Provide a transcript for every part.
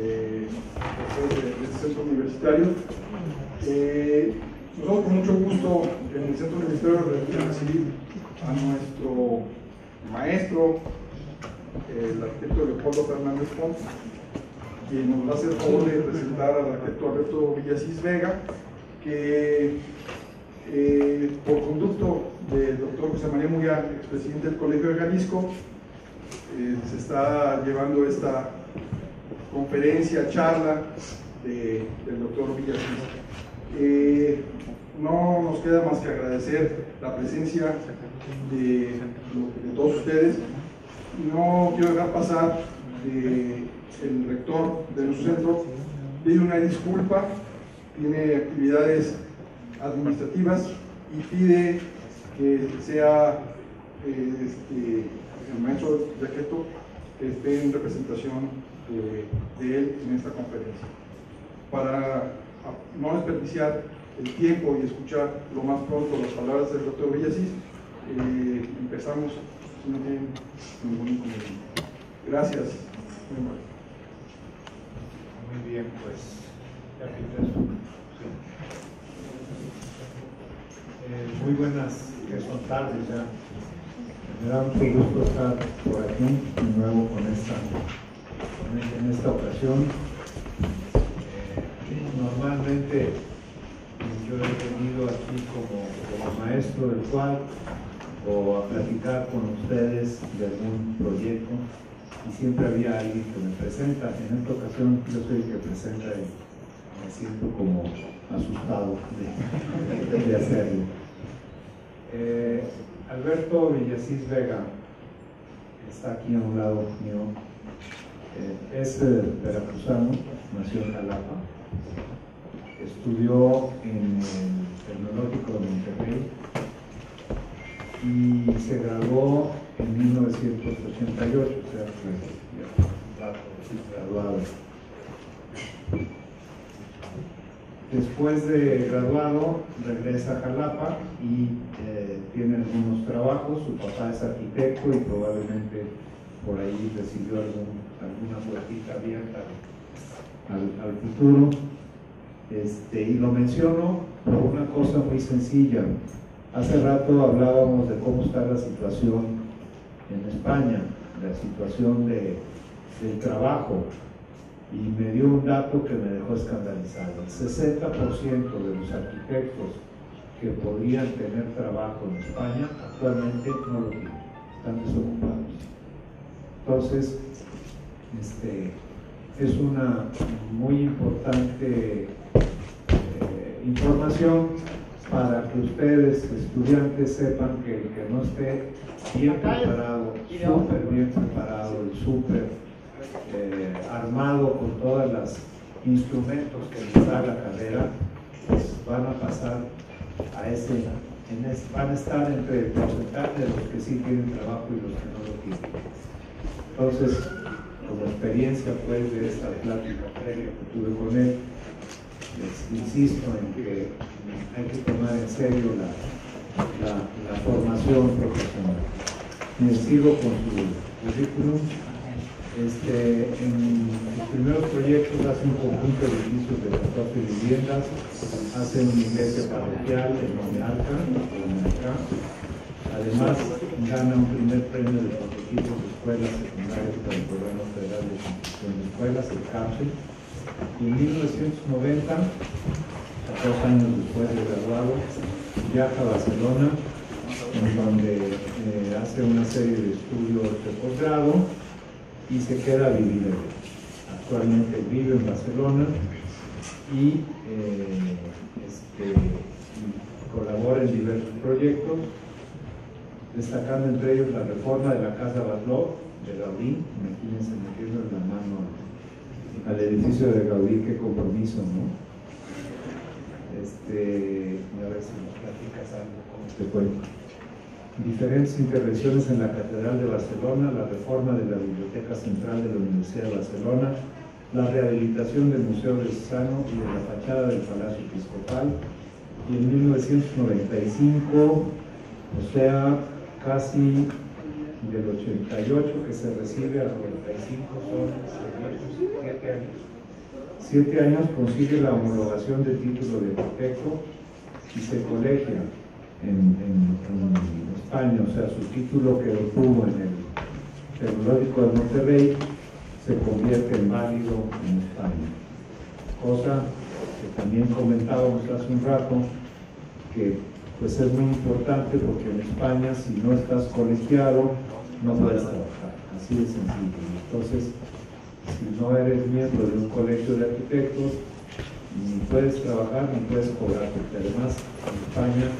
eh, de, este centro universitario. Eh, nosotros con mucho gusto en el centro universitario recibir a nuestro maestro, el arquitecto Leopoldo Fernández Pons, quien nos va a hacer favor de presentar al arquitecto Alberto Villasís Vega, que eh, por conducto del doctor José María Muya, expresidente del Colegio de Jalisco, eh, se está llevando esta conferencia, charla del doctor Villasís. Eh, no nos queda más que agradecer la presencia de, todos ustedes. No quiero dejar pasar el rector de nuestro centro pide una disculpa, tiene actividades administrativas y pide que sea eh, este, el maestro Jaqueto que esté en representación de, él en esta conferencia. Para no desperdiciar el tiempo y escuchar lo más pronto las palabras del doctor Villasís, eh, empezamos si no tienen ningún inconveniente. Gracias. Muy bien, pues, eh, muy buenas, que son tardes ya. Me gusto estar por aquí de nuevo con esta, en esta ocasión. Eh, normalmente yo he venido aquí como, como maestro del cual o a platicar con ustedes de algún proyecto y siempre había alguien que me presenta. En esta ocasión yo soy el que presenta y me siento como asustado de, hacerlo. Eh, Alberto Villasís Vega está aquí a un lado mío. Eh, es eh, veracruzano, nació en Jalapa, estudió en el Tecnológico de Monterrey y se graduó en 1988, o sea, ya graduado. Después de graduado, regresa a Jalapa y eh, tiene algunos trabajos. Su papá es arquitecto y probablemente por ahí recibió alguna puertita abierta al, futuro. Este, y lo menciono por una cosa muy sencilla. Hace rato hablábamos de cómo está la situación en España, la situación de, del trabajo, y me dio un dato que me dejó escandalizado. El 60% de los arquitectos que podrían tener trabajo en España actualmente no lo tienen, están desocupados. Entonces, este, es una muy importante eh, información para que ustedes, estudiantes, sepan que el que no esté bien preparado, súper bien preparado y súper eh, armado con todos los instrumentos que les da la carrera, pues van a pasar a ese, en van a estar entre el porcentaje de los que sí tienen trabajo y los que no lo tienen. Entonces, como experiencia pues de esta plática previa que tuve con él, les insisto en que hay que tomar en serio la, la, formación profesional. Me sigo con su currículum. Este, en los primeros proyectos hace un conjunto de edificios de 14 viviendas, hace una iglesia parroquial en Monarca, Además, gana un primer premio de prototipos de escuelas secundarias para el Programa Federal de Construcción de Escuelas, el CAPE. Y en 1990 dos años después de graduado, viaja a Barcelona, en donde eh, hace una serie de estudios de posgrado y se queda a vivir Actualmente vive en Barcelona y eh, este, colabora en diversos proyectos, destacando entre ellos la reforma de la Casa Baslov de Gaudí, imagínense metiendo la mano al edificio de Gaudí, qué compromiso, ¿no? este, a ver si nos platicas algo cuento. Diferentes intervenciones en la Catedral de Barcelona, la reforma de la Biblioteca Central de la Universidad de Barcelona, la rehabilitación del Museo de Sano y de la fachada del Palacio Episcopal, y en 1995, o sea, casi del 88 que se recibe al 95 son 7 años. 7 años consigue la homologación del título de arquitecto y se colegia en, España, o sea, su título que obtuvo en el Tecnológico de Monterrey se convierte en válido en España. Cosa que también comentábamos hace un rato, que pues es muy importante porque en España si no estás colegiado no puedes trabajar, así de sencillo. Entonces, si no eres miembro de un colegio de arquitectos, ni puedes trabajar ni puedes cobrar, porque además en España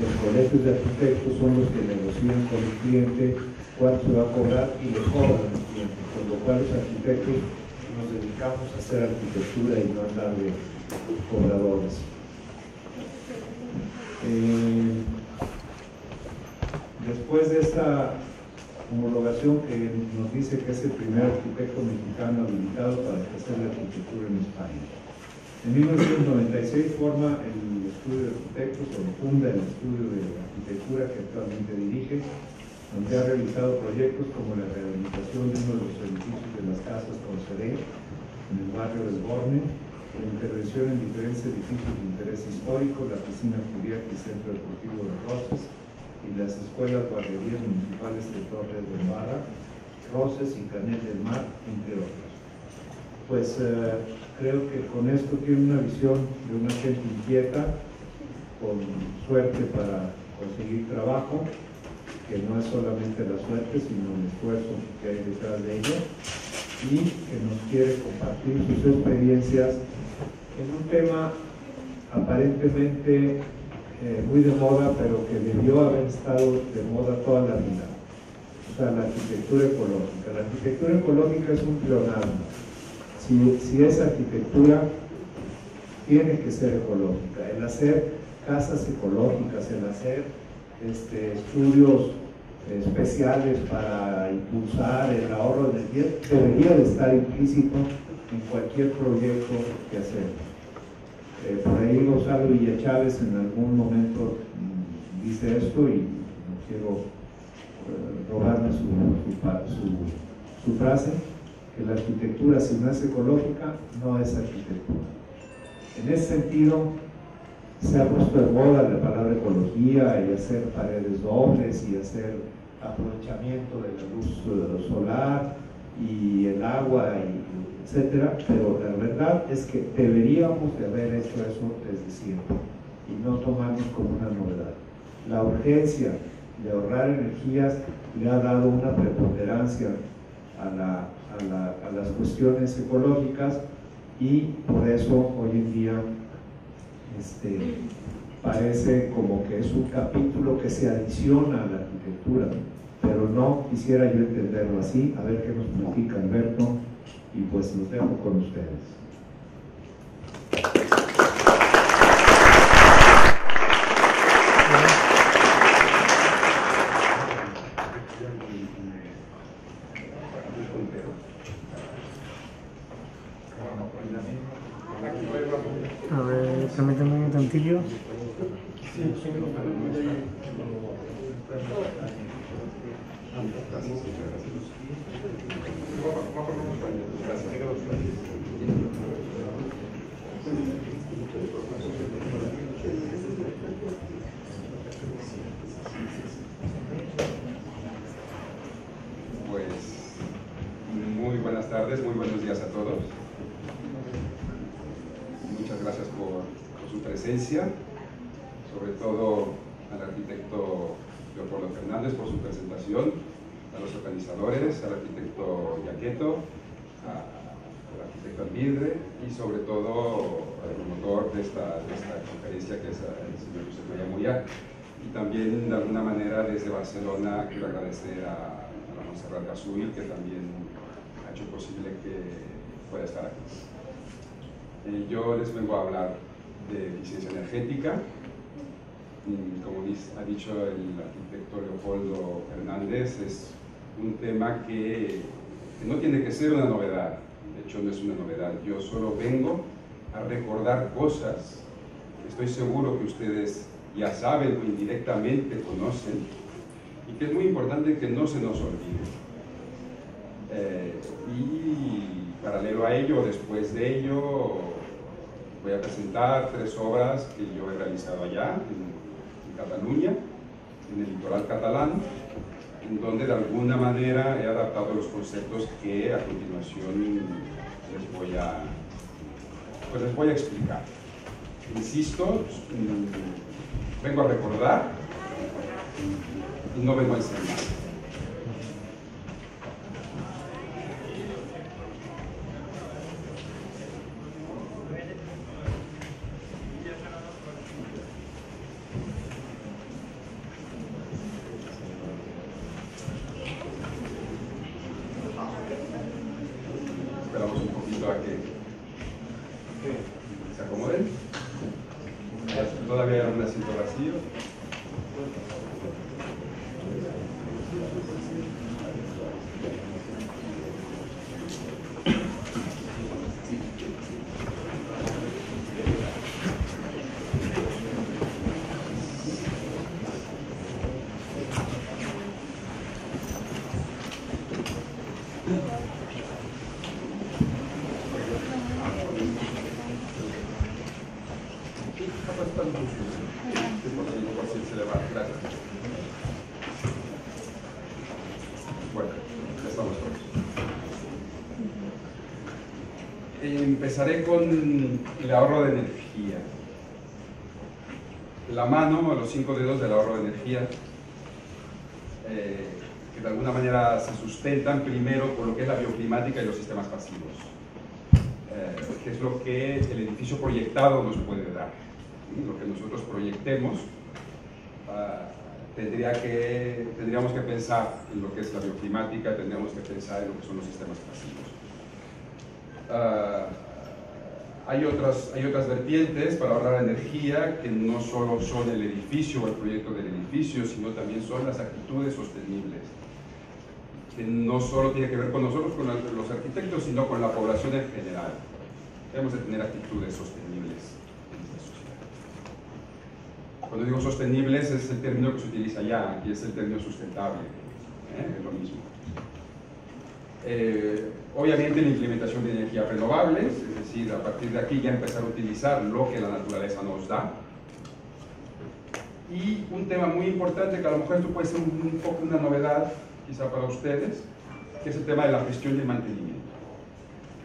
los colegios de arquitectos son los que negocian con el cliente cuánto se va a cobrar y le cobran al cliente, con lo cual los arquitectos nos dedicamos a hacer arquitectura y no andar de cobradores. Eh, después de esta homologación que nos dice que es el primer arquitecto mexicano habilitado para ejercer la arquitectura en España. En 1996 forma el estudio de arquitectos o funda el estudio de arquitectura que actualmente dirige, donde ha realizado proyectos como la rehabilitación de uno de los edificios de las casas Conceré en el barrio del Borne, la intervención en diferentes edificios de interés histórico, la piscina cubierta y centro deportivo de Roses y las escuelas guarderías municipales de Torres de Mara, Roses y Canel del Mar, entre otros. Pues eh, creo que con esto tiene una visión de una gente inquieta, con suerte para conseguir trabajo, que no es solamente la suerte, sino el esfuerzo que hay detrás de ello, y que nos quiere compartir sus experiencias en un tema aparentemente eh, muy de moda, pero que debió haber estado de moda toda la vida. O sea, la arquitectura ecológica. La arquitectura ecológica es un pleonasmo. Si, si es arquitectura, tiene que ser ecológica. El hacer casas ecológicas, el hacer este, estudios especiales para impulsar el ahorro de energía, debería de estar implícito en cualquier proyecto que hacemos. Eh, por ahí Gonzalo Villa Chávez en algún momento mm, dice esto y no quiero eh, robarme su, frase, que la arquitectura si no es ecológica no es arquitectura. En ese sentido, se ha puesto de moda la palabra ecología y hacer paredes dobles y hacer aprovechamiento de la luz solar y el agua y etcétera, pero la verdad es que deberíamos de haber hecho eso desde siempre y no tomarnos como una novedad. La urgencia de ahorrar energías le ha dado una preponderancia a, las cuestiones ecológicas y por eso hoy en día este, parece como que es un capítulo que se adiciona a la arquitectura, pero no quisiera yo entenderlo así, a ver qué nos platica Alberto y pues los dejo con ustedes. A ver, permítame un tantillo. Pues muy buenas tardes, muy buenos días a todos. Muchas gracias por, su presencia, sobre todo al arquitecto Leopoldo Fernández por su presentación, a los organizadores, al arquitecto Yaqueto, al arquitecto Alvidre y sobre todo al promotor de esta, conferencia que es el señor José María Muriá. Y también de alguna manera desde Barcelona quiero agradecer a, a Monserrat Gasuil que también ha hecho posible que pueda estar aquí. Eh, yo les vengo a hablar de eficiencia energética, como ha dicho el arquitecto Leopoldo Fernández, es un tema que, no tiene que ser una novedad, de hecho no es una novedad, yo solo vengo a recordar cosas que estoy seguro que ustedes ya saben o indirectamente conocen, y que es muy importante que no se nos olvide. Eh, y paralelo a ello, después de ello, voy a presentar tres obras que yo he realizado allá, en, Cataluña, en el litoral catalán, en donde de alguna manera he adaptado los conceptos que a continuación les voy a, pues les voy a explicar. Insisto, mm, vengo a recordar y no vengo a enseñar. Esperamos un poquito a que se acomoden. Todavía hay un asiento vacío. Bueno, ya estamos todos. Empezaré con el ahorro de energía. La mano, los cinco dedos del ahorro de energía, eh, que de alguna manera se sustentan primero por lo que es la bioclimática y los sistemas pasivos, eh, que es lo que el edificio proyectado nos puede dar. Lo que nosotros proyectemos ah, tendría que, tendríamos que pensar en lo que es la bioclimática, tendríamos que pensar en lo que son los sistemas pasivos. Ah, hay, otras, hay otras vertientes para ahorrar energía que no solo son el edificio o el proyecto del edificio, sino también son las actitudes sostenibles, que no solo tiene que ver con nosotros, con los arquitectos, sino con la población en general. Debemos de tener actitudes sostenibles en esta sociedad. Cuando digo sostenibles es el término que se utiliza ya, aquí es el término sustentable, ¿eh? es lo mismo. Eh, obviamente la implementación de energías renovables, es decir, a partir de aquí ya empezar a utilizar lo que la naturaleza nos da. Y un tema muy importante, que a lo mejor esto puede ser un, un poco una novedad, quizá para ustedes, que es el tema de la gestión y el mantenimiento.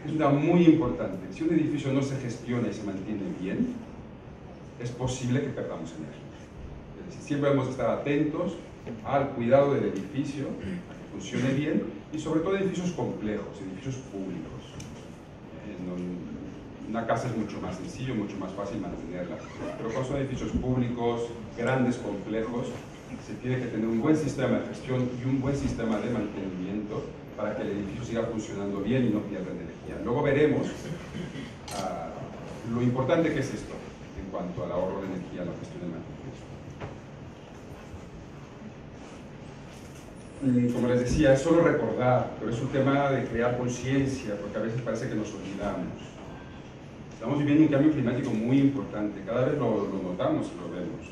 Es un tema muy importante. Si un edificio no se gestiona y se mantiene bien, es posible que perdamos energía. Es decir, siempre debemos estar atentos al cuidado del edificio, a que funcione bien, y sobre todo edificios complejos, edificios públicos. En una casa es mucho más sencillo, mucho más fácil mantenerla, pero cuando son edificios públicos, grandes, complejos, se tiene que tener un buen sistema de gestión y un buen sistema de mantenimiento para que el edificio siga funcionando bien y no pierda energía. Luego veremos uh, lo importante que es esto en cuanto al ahorro de energía, la gestión del mantenimiento. Como les decía, es solo recordar, pero es un tema de crear conciencia, porque a veces parece que nos olvidamos. Estamos viviendo un cambio climático muy importante, cada vez lo, lo notamos y lo vemos.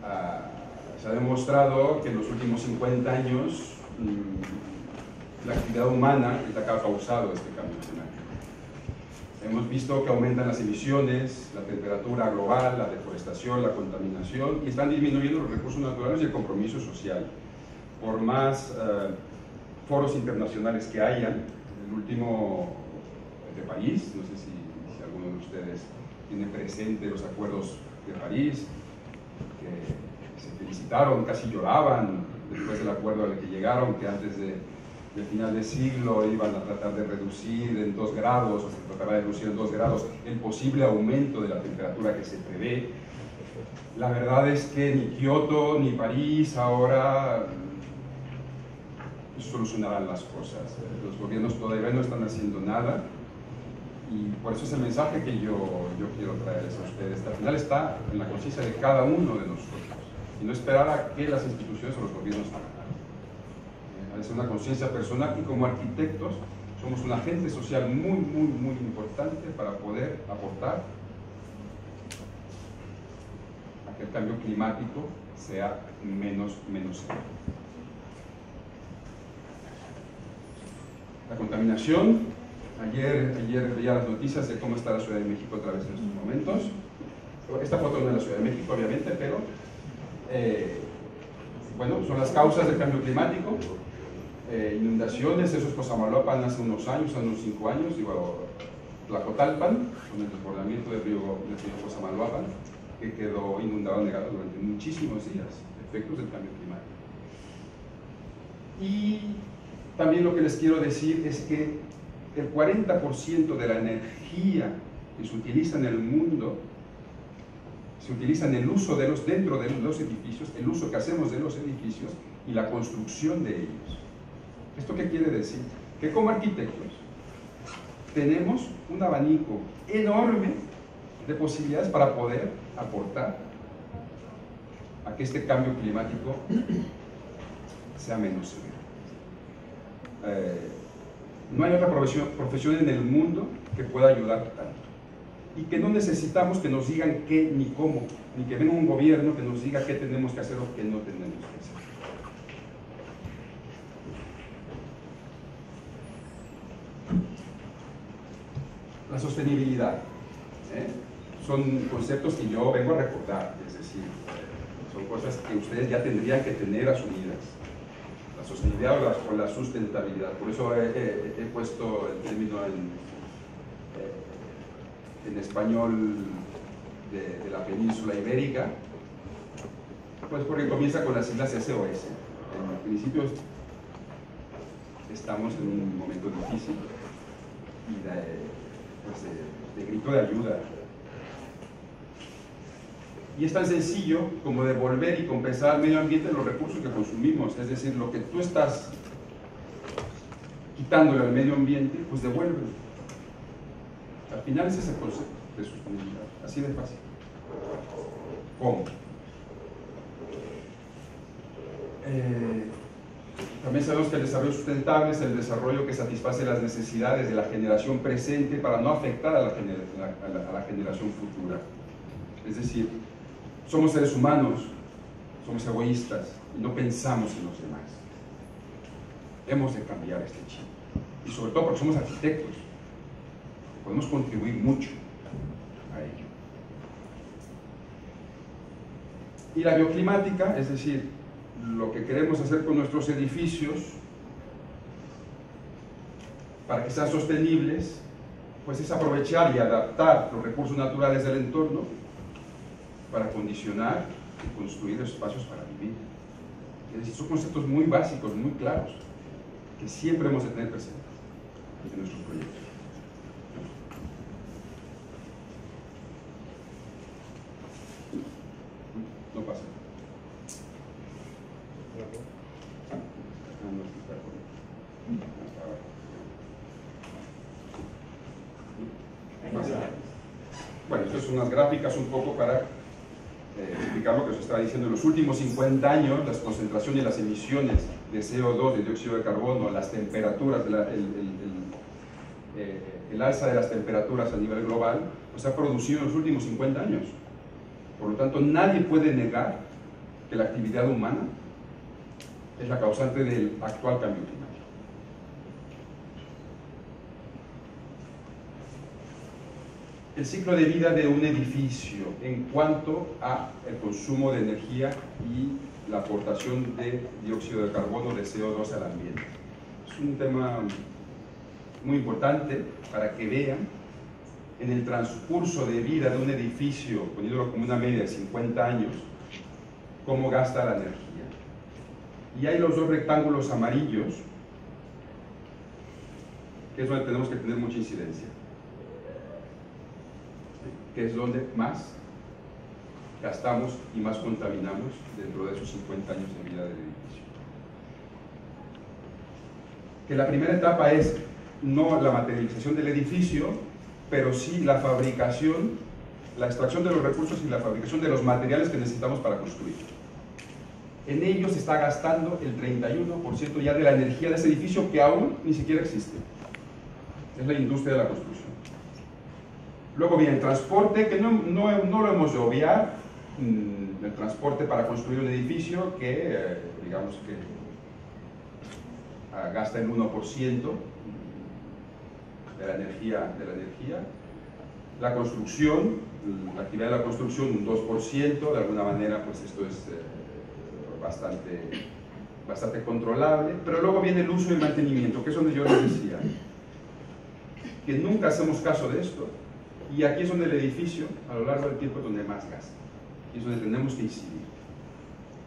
Uh, se ha demostrado que en los últimos 50 años mmm, la actividad humana es la que ha causado este cambio climático. Hemos visto que aumentan las emisiones, la temperatura global, la deforestación, la contaminación y están disminuyendo los recursos naturales y el compromiso social. Por más uh, foros internacionales que hayan, el último de París, no sé si, si alguno de ustedes tiene presente los acuerdos de París, que se felicitaron, casi lloraban después del acuerdo al que llegaron, que antes de, del final del siglo iban a tratar de reducir en 2 grados, o se tratará de reducir en 2 grados el posible aumento de la temperatura que se prevé. La verdad es que ni Kioto ni París ahora solucionarán las cosas. Los gobiernos todavía no están haciendo nada y por eso es el mensaje que yo, yo quiero traerles a ustedes. Al final está en la conciencia de cada uno de nosotros y no esperar a que las instituciones o los gobiernos hagan. Eh, es una conciencia personal y como arquitectos somos un agente social muy, muy, muy importante para poder aportar a que el cambio climático sea menos, menos. Contaminación, ayer, ayer veía las noticias de cómo está la Ciudad de México otra vez en estos momentos. Esta foto no es de la Ciudad de México, obviamente, pero eh, bueno, son las causas del cambio climático. Eh, inundaciones, eso es Cosamaloapan hace unos años, hace unos 5 años, digo, Tlacotalpan, con el desbordamiento del río, del río Cosamaloapan, que quedó inundado, negado durante muchísimos días, efectos del cambio climático. Y también lo que les quiero decir es que el 40% de la energía que se utiliza en el mundo se utiliza en el uso de los, dentro de los edificios, el uso que hacemos de los edificios y la construcción de ellos. ¿Esto qué quiere decir? Que como arquitectos tenemos un abanico enorme de posibilidades para poder aportar a que este cambio climático sea menos severo. Eh, no hay otra profesión, profesión en el mundo que pueda ayudar tanto y que no necesitamos que nos digan qué ni cómo, ni que venga un gobierno que nos diga qué tenemos que hacer o qué no tenemos que hacer. La sostenibilidad. ¿eh? Son conceptos que yo vengo a recordar, es decir, son cosas que ustedes ya tendrían que tener asumidas. Sostenibilidad o la, sustentabilidad. Por eso he puesto el término en, en español de, la península ibérica, pues porque comienza con las siglas SOS. En principio estamos en un momento difícil y pues, de, grito de ayuda. Y es tan sencillo como devolver y compensar al medio ambiente los recursos que consumimos, es decir, lo que tú estás quitándole al medio ambiente, pues devuélvelo al final ese es el concepto de sostenibilidad, así de fácil. ¿Cómo? Eh, también sabemos que el desarrollo sustentable es el desarrollo que satisface las necesidades de la generación presente para no afectar a la, a la generación futura. Es decir, somos seres humanos, somos egoístas y no pensamos en los demás. Hemos de cambiar este chip. Y sobre todo porque somos arquitectos podemos contribuir mucho a ello. Y la bioclimática, es decir, lo que queremos hacer con nuestros edificios para que sean sostenibles, pues es aprovechar y adaptar los recursos naturales del entorno para condicionar y construir espacios para vivir. Es decir, son conceptos muy básicos, muy claros, que siempre hemos de tener presentes en nuestros proyectos. Bueno, estas son unas gráficas un poco para eh, explicar lo que se está diciendo. En los últimos 50 años, las concentraciones y las emisiones de CO2, de dióxido de carbono, las temperaturas, eh, el, alza de las temperaturas a nivel global, pues se ha producido en los últimos 50 años. Por lo tanto, nadie puede negar que la actividad humana es la causante del actual cambio climático. El ciclo de vida de un edificio en cuanto a el consumo de energía y la aportación de dióxido de carbono, de CO2 al ambiente. Es un tema muy importante para que vean en el transcurso de vida de un edificio, poniéndolo como una media de 50 años, cómo gasta la energía. Y hay los dos rectángulos amarillos, que es donde tenemos que tener mucha incidencia que es donde más gastamos y más contaminamos dentro de esos 50 años de vida del edificio. Que la primera etapa es no la materialización del edificio, pero sí la fabricación, la extracción de los recursos y la fabricación de los materiales que necesitamos para construir. En ellos se está gastando el 31% ya de la energía de ese edificio que aún ni siquiera existe. Es la industria de la construcción. Luego viene el transporte, que no, no, lo hemos de obviar, mm, el transporte para construir un edificio que, eh, digamos que ah, gasta el 1% de la energía, de la energía. La construcción, la actividad de la construcción un 2%, de alguna manera pues esto es eh, bastante, bastante controlable, pero luego viene el uso y mantenimiento, que es donde yo les decía, que nunca hacemos caso de esto, y aquí es donde el edificio, a lo largo del tiempo, es donde más gasta, y es donde tenemos que incidir.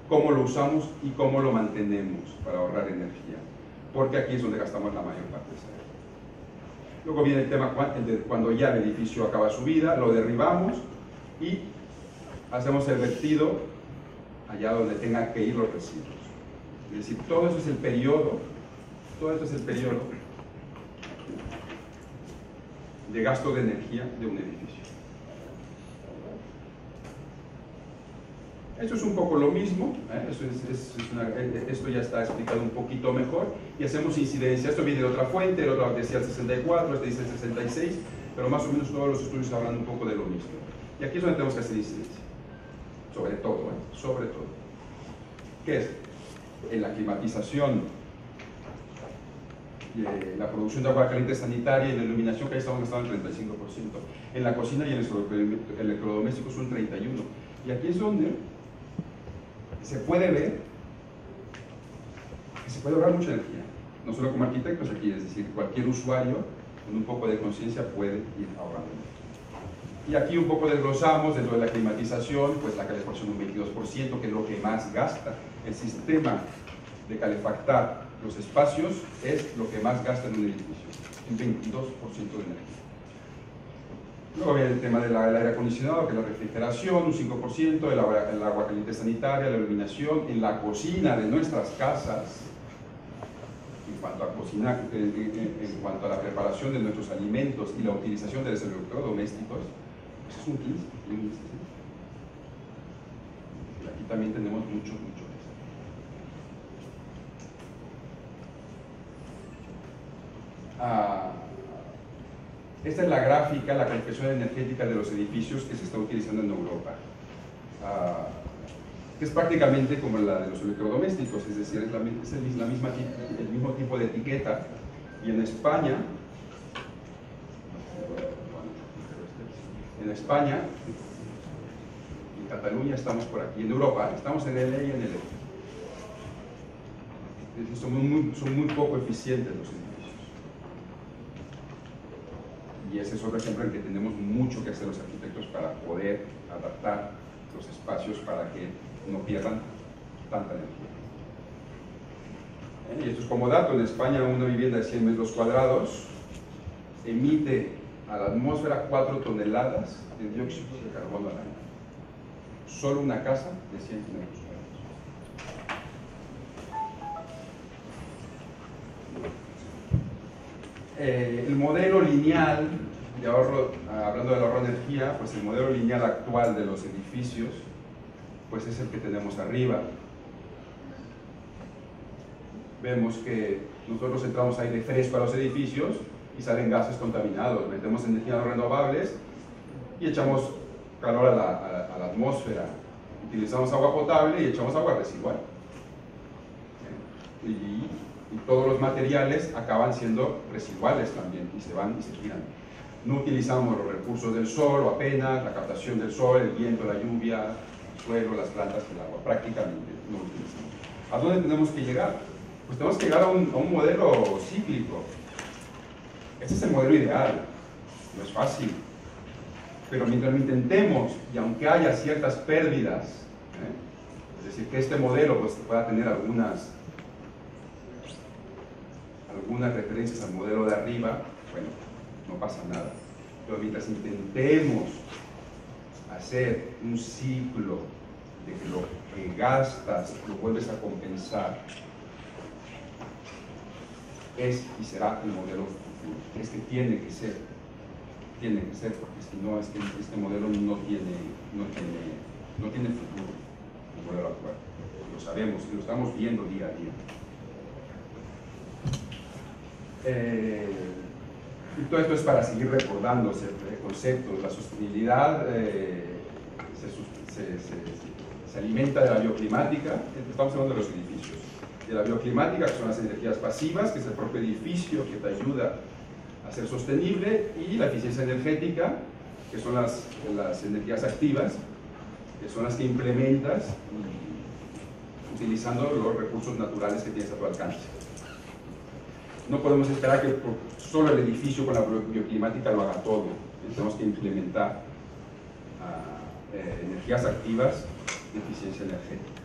Cómo lo usamos y cómo lo mantenemos para ahorrar energía, porque aquí es donde gastamos la mayor parte de esa energía. Luego viene el tema cuando ya el edificio acaba su vida, lo derribamos y hacemos el vertido allá donde tengan que ir los residuos. Es decir, todo eso es el periodo, todo esto es el periodo de gasto de energía de un edificio. Esto es un poco lo mismo, ¿eh? eh, esto, ya está explicado un poquito mejor y hacemos incidencia. Esto viene de otra fuente, el otro decía el 64, este dice el 66, pero más o menos todos los estudios hablan un poco de lo mismo. Y aquí es donde tenemos que hacer incidencia, sobre todo, ¿eh? sobre todo. ¿Qué es? En la climatización, la producción de agua caliente sanitaria y la iluminación, que ahí estamos gastando el 35%. En la cocina y en el electrodoméstico es un 31%. Y aquí es donde se puede ver que se puede ahorrar mucha energía. No solo como arquitectos aquí, es decir, cualquier usuario con un poco de conciencia puede ir ahorrando Y aquí un poco desglosamos dentro de la climatización, pues la calefacción un 22%, que es lo que más gasta. El sistema de calefactar los espacios es lo que más gasta en un edificio, un 22% de energía. Luego viene el tema del aire acondicionado, que es la refrigeración, un 5%, el agua, el agua caliente sanitaria, la iluminación, en la cocina de nuestras casas, en cuanto a cocina, en, cuanto a la preparación de nuestros alimentos y la utilización de los electrodomésticos, pues es un 15, Y aquí también tenemos mucho, esta es la gráfica, la calificación energética de los edificios que se está utilizando en Europa. Ah, que es prácticamente como la de los electrodomésticos, es decir, es, la, el, misma, el mismo tipo de etiqueta. Y en España, en España, en Cataluña estamos por aquí, en Europa estamos en E y en E. Son muy, son muy poco eficientes los edificios. Y ese es otro ejemplo en que tenemos mucho que hacer los arquitectos para poder adaptar los espacios para que no pierdan tanta energía. ¿Eh? Y esto es como dato, en España una vivienda de 100 metros cuadrados emite a la atmósfera 4 toneladas de dióxido de carbono al año. Solo una casa de 100 metros Eh, el modelo lineal de ahorro, hablando del ahorro de energía, pues el modelo lineal actual de los edificios, pues es el que tenemos arriba. Vemos que nosotros entramos aire fresco a los edificios y salen gases contaminados. Metemos energías renovables y echamos calor a la, a la atmósfera. Utilizamos agua potable y echamos agua residual. Y y todos los materiales acaban siendo residuales también y se van y se tiran. No utilizamos los recursos del sol o apenas, la captación del sol, el viento, la lluvia, el suelo, las plantas, el agua, prácticamente no utilizamos. ¿A dónde tenemos que llegar? Pues tenemos que llegar a un, a un modelo cíclico. Ese es el modelo ideal, no es fácil. Pero mientras lo intentemos, y aunque haya ciertas pérdidas, ¿eh? es decir, que este modelo pues, pueda tener algunas algunas referencias al modelo de arriba, bueno, no pasa nada. Pero mientras intentemos hacer un ciclo de que lo que gastas lo vuelves a compensar, es y será el modelo futuro. Es que tiene que ser, tiene que ser, porque si no, es que este modelo no tiene, no tiene, no tiene futuro, el modelo actual. Lo sabemos y lo estamos viendo día a día. Eh, y todo esto es para seguir recordándose el concepto. La sostenibilidad eh, se, alimenta de la bioclimática, estamos hablando de los edificios, de la bioclimática, que son las energías pasivas, que es el propio edificio que te ayuda a ser sostenible, y la eficiencia energética, que son las, las energías activas, que son las que implementas utilizando los recursos naturales que tienes a tu alcance. No podemos esperar que solo el edificio con la bioclimática lo haga todo. Tenemos que implementar ah, eh, energías activas y eficiencia energética.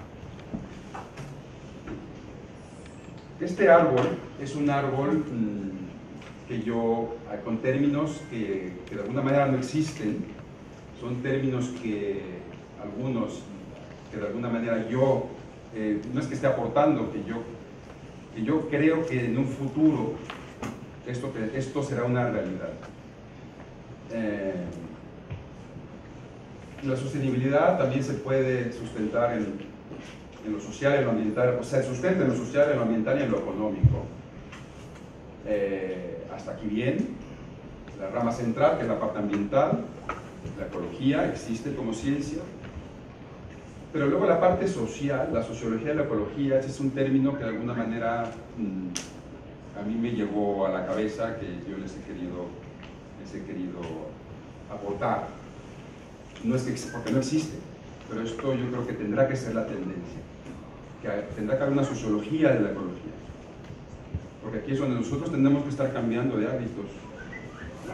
Este árbol es un árbol mm, que yo, ah, con términos que, de alguna manera no existen, son términos que algunos, que de alguna manera yo, eh, no es que esté aportando, que yo, que yo creo que en un futuro esto, esto será una realidad. Eh, la sostenibilidad también se puede sustentar en, en, lo social, en lo ambiental, o sea, se sustenta en lo social, en lo ambiental y en lo económico. Eh, hasta aquí bien, la rama central, que es la parte ambiental, la ecología existe como ciencia, pero luego la parte social, la sociología de la ecología, ese es un término que de alguna manera mm, a mí me llegó a la cabeza que yo les he querido, les he querido aportar. No es que, porque no existe, pero esto yo creo que tendrá que ser la tendencia, tendrá que haber una sociología de la ecología. Porque aquí es donde nosotros tendremos que estar cambiando de hábitos,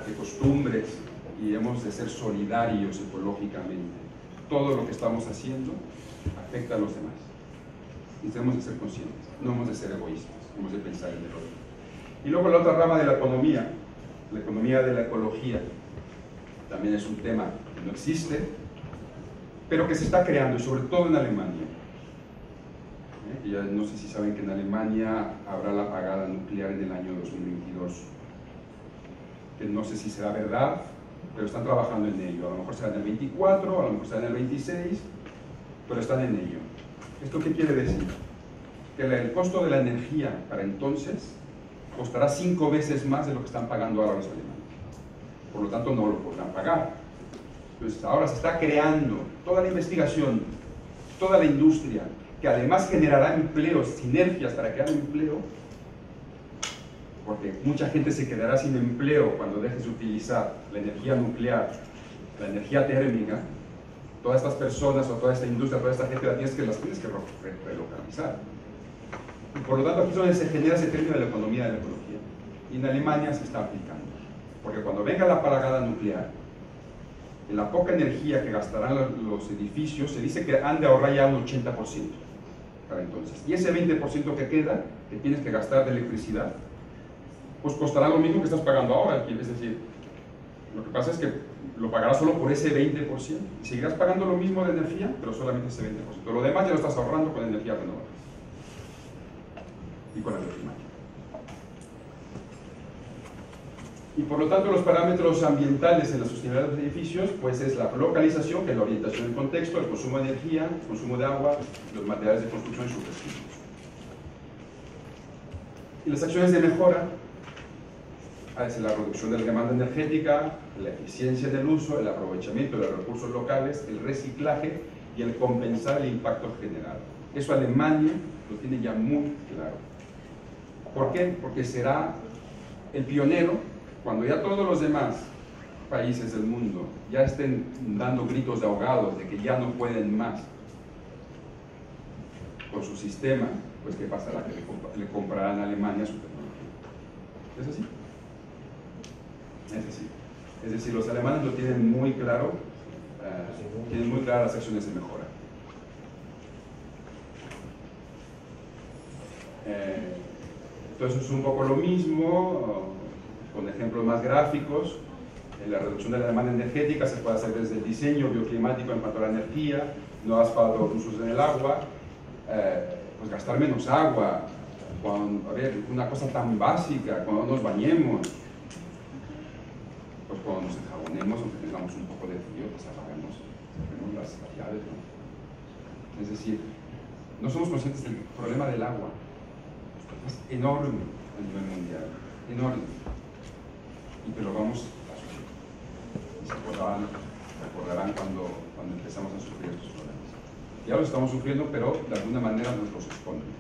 de costumbres, y hemos de ser solidarios ecológicamente todo lo que estamos haciendo afecta a los demás. Tenemos que ser conscientes, no hemos de ser egoístas, hemos de pensar en el otro. Y luego la otra rama de la economía, la economía de la ecología, también es un tema que no existe, pero que se está creando, sobre todo en Alemania. ¿Eh? Ya no sé si saben que en Alemania habrá la apagada nuclear en el año 2022. Que no sé si será verdad, pero están trabajando en ello. A lo mejor será en el 24, a lo mejor será en el 26, pero están en ello. ¿Esto qué quiere decir? Que el costo de la energía para entonces costará cinco veces más de lo que están pagando ahora los alemanes. Por lo tanto, no lo podrán pagar. Entonces, ahora se está creando toda la investigación, toda la industria, que además generará empleos, sinergias para crear empleo, porque mucha gente se quedará sin empleo cuando dejes de utilizar la energía nuclear, la energía térmica, todas estas personas o toda esta industria, toda esta gente la tienes que, las tienes que relocalizar. Y por lo tanto aquí es donde se genera ese término de la economía de la ecología. Y en Alemania se está aplicando. Porque cuando venga la apagada nuclear, en la poca energía que gastarán los edificios, se dice que han de ahorrar ya un 80% para entonces. Y ese 20% que queda, que tienes que gastar de electricidad, pues costará lo mismo que estás pagando ahora. Es decir, lo que pasa es que lo pagarás solo por ese 20%. Seguirás pagando lo mismo de energía, pero solamente ese 20%. Lo demás ya lo estás ahorrando con energía renovable y con la climática. Y por lo tanto los parámetros ambientales en la sostenibilidad de los edificios pues es la localización, que es la orientación del contexto, el consumo de energía, el consumo de agua, los materiales de construcción y sus residuos. Y las acciones de mejora es la reducción de la demanda energética, la eficiencia del uso, el aprovechamiento de los recursos locales, el reciclaje y el compensar el impacto general. Eso Alemania lo tiene ya muy claro. ¿Por qué? Porque será el pionero cuando ya todos los demás países del mundo ya estén dando gritos de ahogados de que ya no pueden más con su sistema, pues ¿qué pasará? Que le, comprarán a Alemania su tecnología. ¿Es así? Es decir, es decir, los alemanes lo tienen muy claro, uh, tienen muy claras las acciones de mejora. Eh, entonces es un poco lo mismo, con ejemplos más gráficos. En la reducción de la demanda energética se puede hacer desde el diseño bioclimático en cuanto a la energía, no asfalto usos en el agua, eh, pues gastar menos agua, a ver, una cosa tan básica, cuando nos bañemos, pues cuando nos enjabonemos, aunque tengamos un poco de frío, pues apagamos, las, llaves, Es decir, no somos conscientes del problema del agua. Es enorme a nivel mundial, enorme. Y pero vamos a se acordaban recordarán cuando, cuando empezamos a sufrir estos problemas. Ya los estamos sufriendo, pero de alguna manera nos los esconden.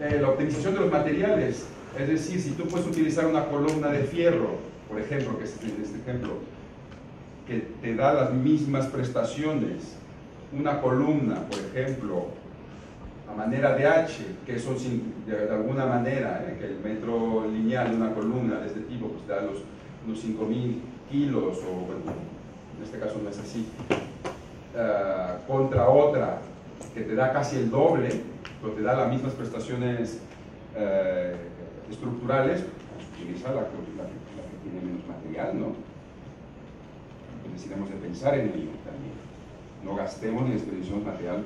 Eh, la optimización de los materiales, es decir, si tú puedes utilizar una columna de fierro, por ejemplo, que es este ejemplo, que te da las mismas prestaciones, una columna, por ejemplo, a manera de H, que eso de, alguna manera, eh, que el metro lineal de una columna de este tipo pues da los, unos 5.000 kilos, o bueno, en este caso no es así, eh, contra otra que te da casi el doble, pero te da las mismas prestaciones eh, estructurales, pues utiliza la, que tiene menos material, ¿no? Necesitamos de pensar en ello también. No gastemos ni desperdiciemos material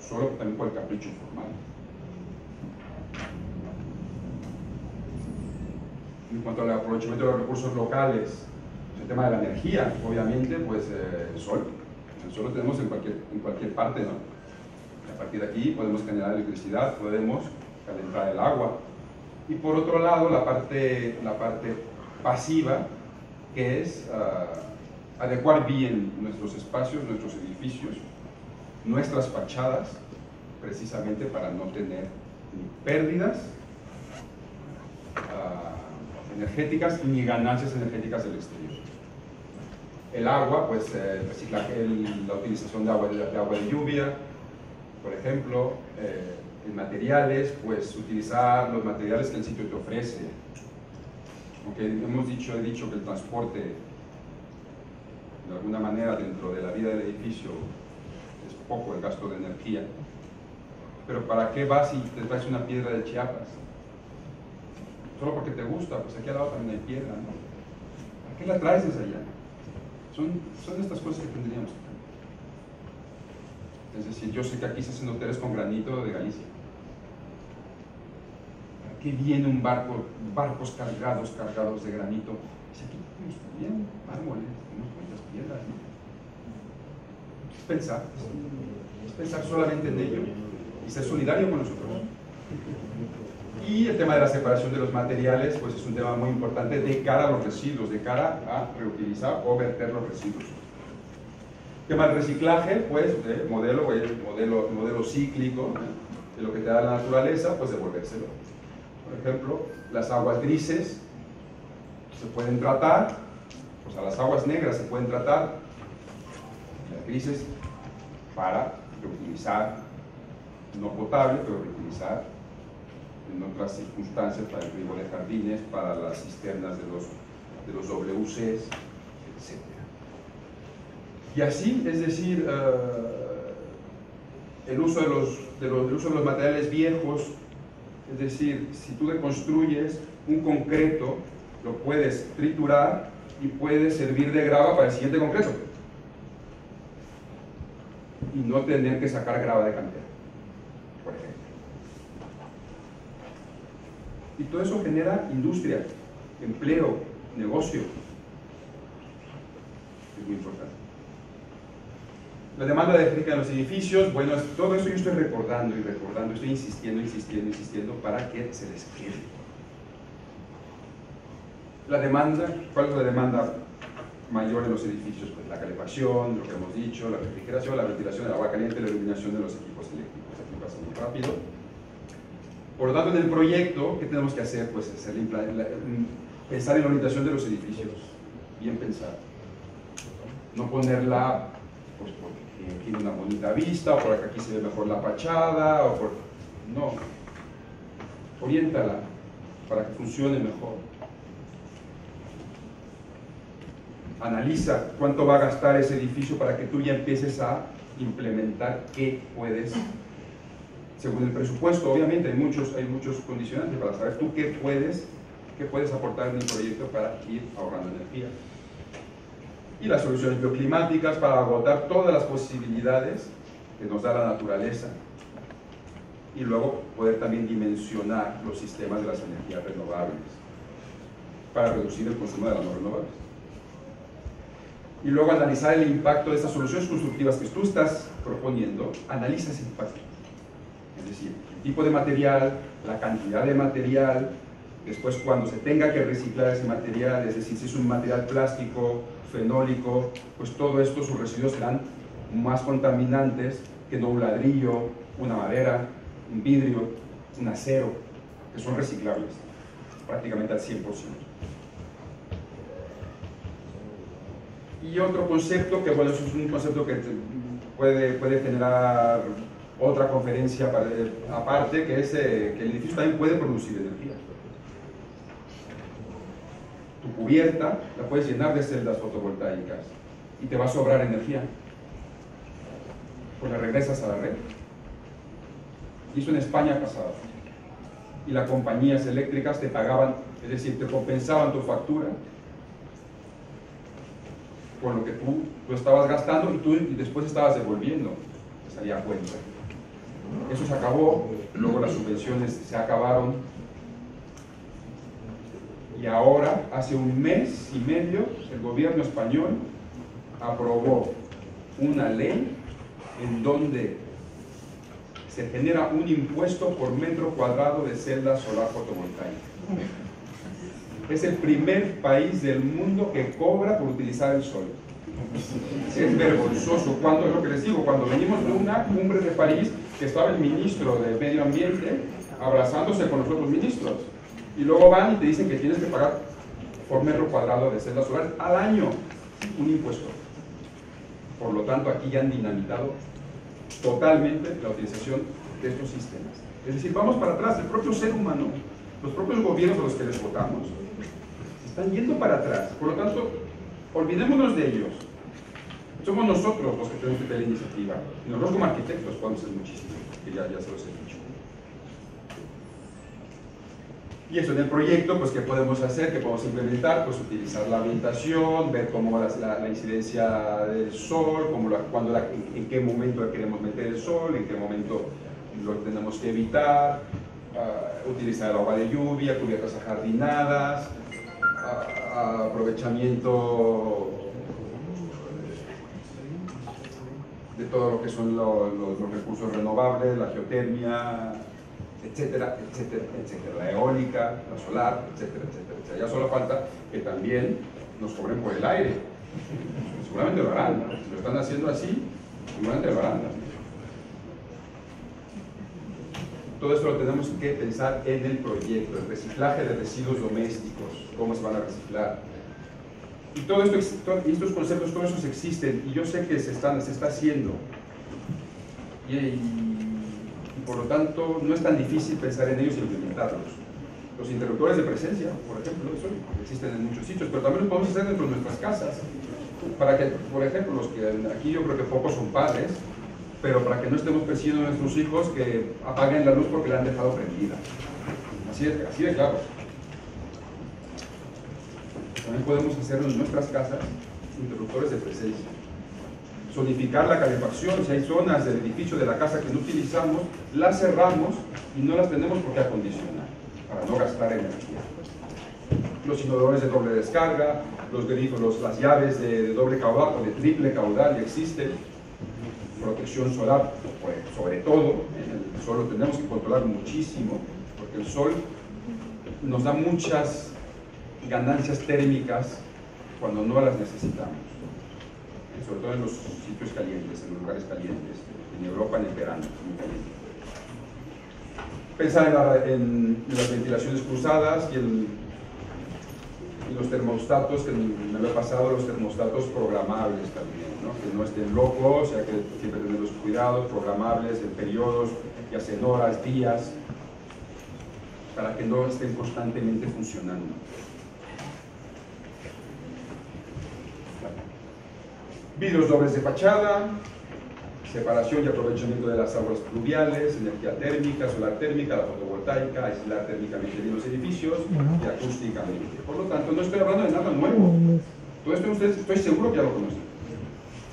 solo también por el capricho formal. En cuanto al aprovechamiento de los recursos locales, el tema de la energía, obviamente, pues eh, el sol. El sol lo tenemos en cualquier, en cualquier parte, ¿no? A partir de aquí podemos generar electricidad, podemos calentar el agua. Y por otro lado, la parte, la parte pasiva, que es uh, adecuar bien nuestros espacios, nuestros edificios, nuestras fachadas, precisamente para no tener ni pérdidas uh, energéticas ni ganancias energéticas del exterior. El agua, pues eh, la utilización de agua de, de, agua de lluvia, por ejemplo, eh, en materiales, pues utilizar los materiales que el sitio te ofrece. Aunque hemos dicho, he dicho que el transporte, de alguna manera, dentro de la vida del edificio, poco el gasto de energía. Pero ¿para qué vas y te traes una piedra de Chiapas? Solo porque te gusta, pues aquí al lado también hay piedra, ¿no? ¿Para qué la traes desde allá? Son, son estas cosas que tendríamos que Es decir, yo sé que aquí se hacen hoteles con granito de Galicia. ¿Para qué viene un barco, barcos cargados, cargados de granito? Si aquí tenemos también mármoles, tenemos muchas piedras, ¿no? pensar, es pensar solamente en ello y ser solidario con nosotros. Y el tema de la separación de los materiales, pues es un tema muy importante de cara a los residuos, de cara a reutilizar o verter los residuos. El tema del reciclaje, pues, de modelo, modelo, modelo cíclico, de lo que te da la naturaleza, pues devolvérselo. Por ejemplo, las aguas grises se pueden tratar, pues a las aguas negras se pueden tratar, las grises para reutilizar, no potable, pero reutilizar en otras circunstancias para el riego de jardines, para las cisternas de los, de los WCs, etc. Y así, es decir, uh, el, uso de los, de los, el uso de los materiales viejos, es decir, si tú deconstruyes un concreto, lo puedes triturar y puede servir de grava para el siguiente concreto y no tener que sacar grava de cantera, por ejemplo. Y todo eso genera industria, empleo, negocio. Es muy importante. La demanda de eléctrica en los edificios, bueno, todo eso yo estoy recordando y recordando, estoy insistiendo, insistiendo, insistiendo para que se les quede. La demanda, ¿cuál es la demanda mayor en los edificios, pues la calefacción, lo que hemos dicho, la refrigeración, la ventilación del agua caliente, la iluminación de los equipos eléctricos. Aquí pasa muy rápido. Por lo tanto, en el proyecto, ¿qué tenemos que hacer? Pues hacer pensar en la orientación de los edificios, bien pensar. No ponerla pues, porque tiene una bonita vista, o porque aquí se ve mejor la fachada, o por... No. Oriéntala para que funcione mejor. analiza cuánto va a gastar ese edificio para que tú ya empieces a implementar qué puedes, según el presupuesto, obviamente hay muchos, hay muchos condicionantes para saber tú qué puedes, qué puedes aportar en el proyecto para ir ahorrando energía. Y las soluciones bioclimáticas para agotar todas las posibilidades que nos da la naturaleza. Y luego poder también dimensionar los sistemas de las energías renovables para reducir el consumo de las no renovables y luego analizar el impacto de estas soluciones constructivas que tú estás proponiendo, analiza ese impacto. Es decir, el tipo de material, la cantidad de material, Después, cuando se tenga que reciclar ese material, es decir, si es un material plástico, fenólico, pues todo esto, sus residuos serán más contaminantes que no un ladrillo, una madera, un vidrio, un acero, que son reciclables prácticamente al 100%. Y otro concepto, que bueno, es un concepto que puede, puede generar otra conferencia aparte, que es eh, que el edificio también puede producir energía. Tu cubierta la puedes llenar de celdas fotovoltaicas y te va a sobrar energía. Pues la regresas a la red. Hizo en España pasado. Y las compañías eléctricas te pagaban, es decir, te compensaban tu factura con lo que tú, tú estabas gastando y tú y después estabas devolviendo. Te salía a cuenta. Eso se acabó, luego las subvenciones se acabaron y ahora, hace un mes y medio, el gobierno español aprobó una ley en donde se genera un impuesto por metro cuadrado de celda solar fotovoltaica. Es el primer país del mundo que cobra por utilizar el sol. Es vergonzoso. Cuando, es lo que les digo, cuando venimos de una cumbre de París, que estaba el ministro de Medio Ambiente abrazándose con los otros ministros. Y luego van y te dicen que tienes que pagar por metro cuadrado de celdas solares al año un impuesto. Por lo tanto, aquí ya han dinamitado totalmente la utilización de estos sistemas. Es decir, vamos para atrás, el propio ser humano, los propios gobiernos a los que les votamos, están yendo para atrás. Por lo tanto, olvidémonos de ellos. Somos nosotros los que tenemos que tener iniciativa. Y nosotros como arquitectos podemos hacer muchísimo, que ya, ya se los he dicho. Y eso en el proyecto, pues, ¿qué podemos hacer? ¿Qué podemos implementar? Pues utilizar la orientación, ver cómo la, la, incidencia del sol, cómo la, cuando en, qué momento queremos meter el sol, en qué momento lo tenemos que evitar, uh, utilizar el agua de lluvia, cubiertas ajardinadas, uh, aprovechamiento de todo lo que son los recursos renovables, la geotermia, etcétera, etcétera, etcétera. La eólica, la solar, etcétera, etcétera, etcétera. Ya solo falta que también nos cobren por el aire. Seguramente lo harán. Si lo están haciendo así, seguramente lo harán. Todo esto lo tenemos que pensar en el proyecto, el reciclaje de residuos domésticos, cómo se van a reciclar. Y todo esto, estos conceptos, todos esos existen y yo sé que se, están, se está haciendo. Por lo tanto no es tan difícil pensar en ellos y implementarlos. Los interruptores de presencia, por ejemplo, eso existen en muchos sitios, pero también los podemos hacer dentro de nuestras casas. Para que, por ejemplo, los que aquí yo creo que pocos son padres, pero para que no estemos persiguiendo a nuestros hijos que apaguen la luz porque la han dejado prendida. Así de, así de claro. También podemos hacer en nuestras casas interruptores de presencia zonificar la calefacción, si hay zonas del edificio de la casa que no utilizamos, las cerramos y no las tenemos por qué acondicionar, para no gastar energía. Los inodores de doble descarga, los grifos, las llaves de, doble caudal o de triple caudal ya existen, protección solar, pues, sobre todo, el sol lo tenemos que controlar muchísimo, porque el sol nos da muchas ganancias térmicas cuando no las necesitamos sobre todo en los sitios calientes, en los lugares calientes, en Europa en el verano, muy caliente. Pensar en, las ventilaciones cruzadas y en, los termostatos, que me lo he pasado, los termostatos programables también, que no estén locos, sea que siempre tener los cuidados, programables en periodos, ya sean horas, días, para que no estén constantemente funcionando. Vidrios dobles de fachada, separación y aprovechamiento de las aguas pluviales, energía térmica, solar térmica, la fotovoltaica, aislar térmicamente bien los edificios y acústicamente. Por lo tanto, no estoy hablando de nada nuevo. Todo esto ustedes estoy seguro que ya lo conocen.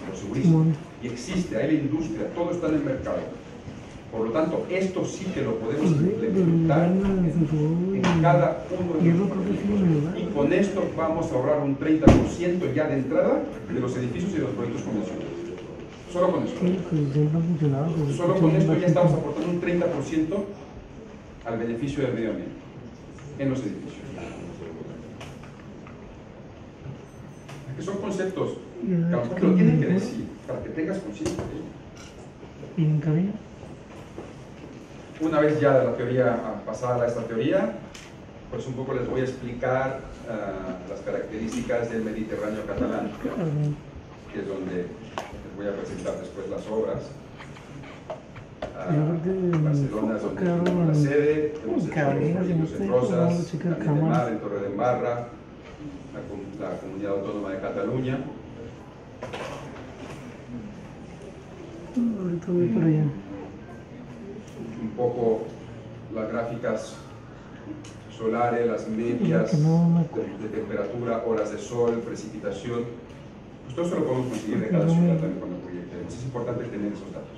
Pero segurísimo. Y existe, hay la industria, todo está en el mercado. Por lo tanto, esto sí que lo podemos implementar en, cada uno de los proyectos. Y con esto vamos a ahorrar un 30% ya de entrada de los edificios y de los proyectos convencionales. Solo con esto. Solo con esto ya estamos aportando un 30% al beneficio del medio ambiente. en los edificios. Que son conceptos que lo tienen que decir para que tengas conciencia de ello. Una vez ya de la teoría pasada a esta teoría, pues un poco les voy a explicar uh, las características del Mediterráneo catalán, que es donde les voy a presentar después las obras. Uh, Barcelona es donde tenemos la sede, en Rosas, en Mar, en Torre de Embarra, la, la Comunidad Autónoma de Cataluña. Ahorita voy para allá. Un poco las gráficas solares, las medias no de, temperatura, horas de sol, precipitación. Pues todo eso lo podemos conseguir de cada ciudad también cuando proyectemos. Es importante tener esos datos.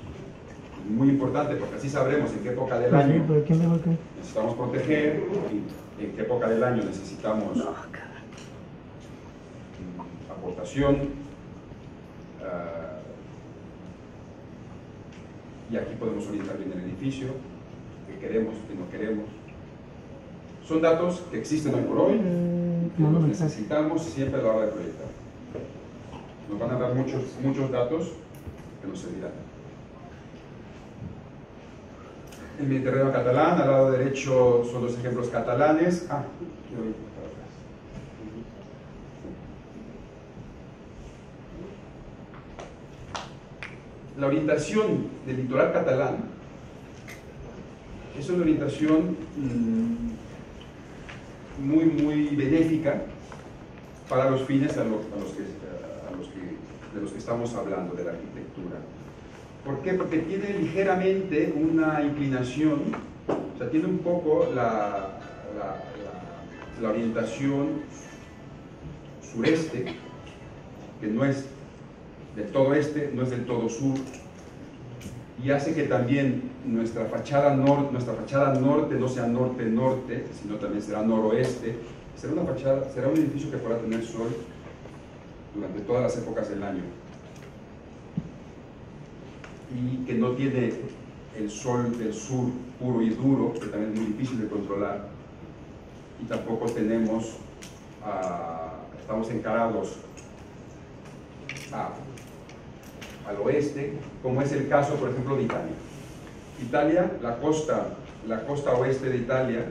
Es muy importante porque así sabremos en qué época del Sí, año necesitamos proteger y en qué época del año necesitamos aportación. ah, y aquí podemos orientar bien el edificio, que queremos, que no queremos. Son datos que existen hoy por hoy, Eh, que los necesitamos siempre a la hora de proyectar. Nos van a dar muchos, muchos datos que nos servirán. El Mediterráneo catalán, al lado derecho son los ejemplos catalanes. Ah, quiero ir para atrás. La orientación del litoral catalán es una orientación mm, muy, muy benéfica para los fines de los que estamos hablando, de la arquitectura. ¿Por qué? Porque tiene ligeramente una inclinación, o sea, tiene un poco la orientación sureste, que no es del todo este, no es del todo sur, y hace que también nuestra fachada, nor- nuestra fachada norte no sea norte-norte, sino también será noroeste. Será, una fachada, será un edificio que podrá tener sol durante todas las épocas del año. Y que no tiene el sol del sur puro y duro, que también es muy difícil de controlar, y tampoco tenemos, ah, estamos encarados a al oeste, como es el caso, por ejemplo, de Italia. Italia, la costa, la costa oeste de Italia,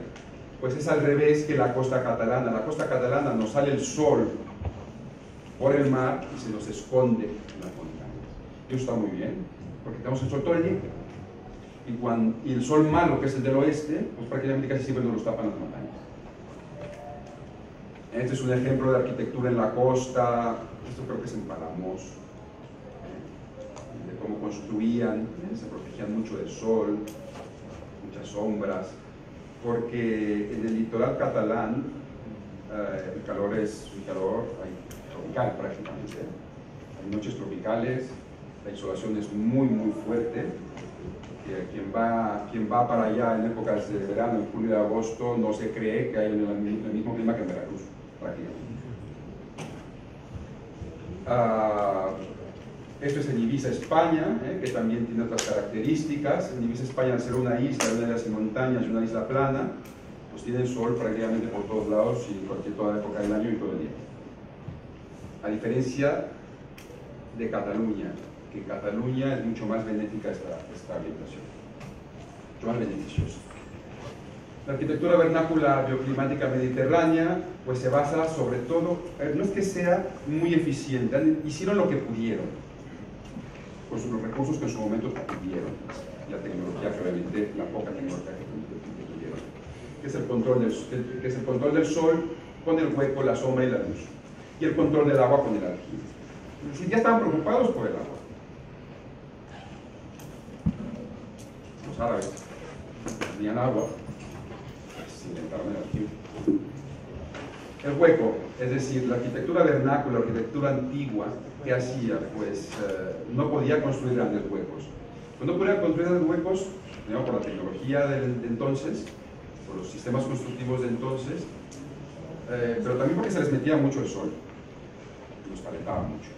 pues es al revés que la costa catalana. La costa catalana nos sale el sol por el mar y se nos esconde en las montañas. Y eso está muy bien, porque tenemos el sol todo el día. Y, cuando, y el sol malo, que es el del oeste, pues prácticamente casi siempre nos los tapan las montañas. Este es un ejemplo de arquitectura en la costa, esto creo que es en Palamos, de cómo construían, se protegían mucho del sol, muchas sombras, porque en el litoral catalán eh, el calor es un calor tropical prácticamente. Hay noches tropicales, la insolación es muy muy fuerte. Quien va, quien va para allá en épocas de verano, en julio y agosto, no se cree que hay el, el mismo clima que en Veracruz, prácticamente. Ah, esto es en Ibiza, España, ¿eh? que también tiene otras características. En Ibiza, España, al ser una isla, una isla sin montañas y una isla plana, pues tiene sol prácticamente por todos lados y en cualquier toda época del año y todo el día. A diferencia de Cataluña, que Cataluña es mucho más benéfica esta, esta orientación, mucho más beneficiosa. La arquitectura vernácula bioclimática mediterránea pues se basa sobre todo, eh, no es que sea muy eficiente, hicieron lo que pudieron, sus- los recursos que en su momento tuvieron, la tecnología que obviamente, la poca tecnología que tu- que tuvieron, que es el control del, que- que es el control del sol con el hueco, la sombra y la luz, y el control del agua con el. Es decir, ya estaban preocupados por el agua. Los árabes tenían agua, pues inventaron el aljibe. El hueco, es decir, la arquitectura vernácula, la arquitectura antigua, ¿qué hacía? Pues eh, no podía construir grandes huecos. Pues no podía construir grandes huecos, primero por la tecnología del- de, entonces, por los sistemas constructivos de entonces, eh, pero también porque se les metía mucho el sol, los calentaba mucho.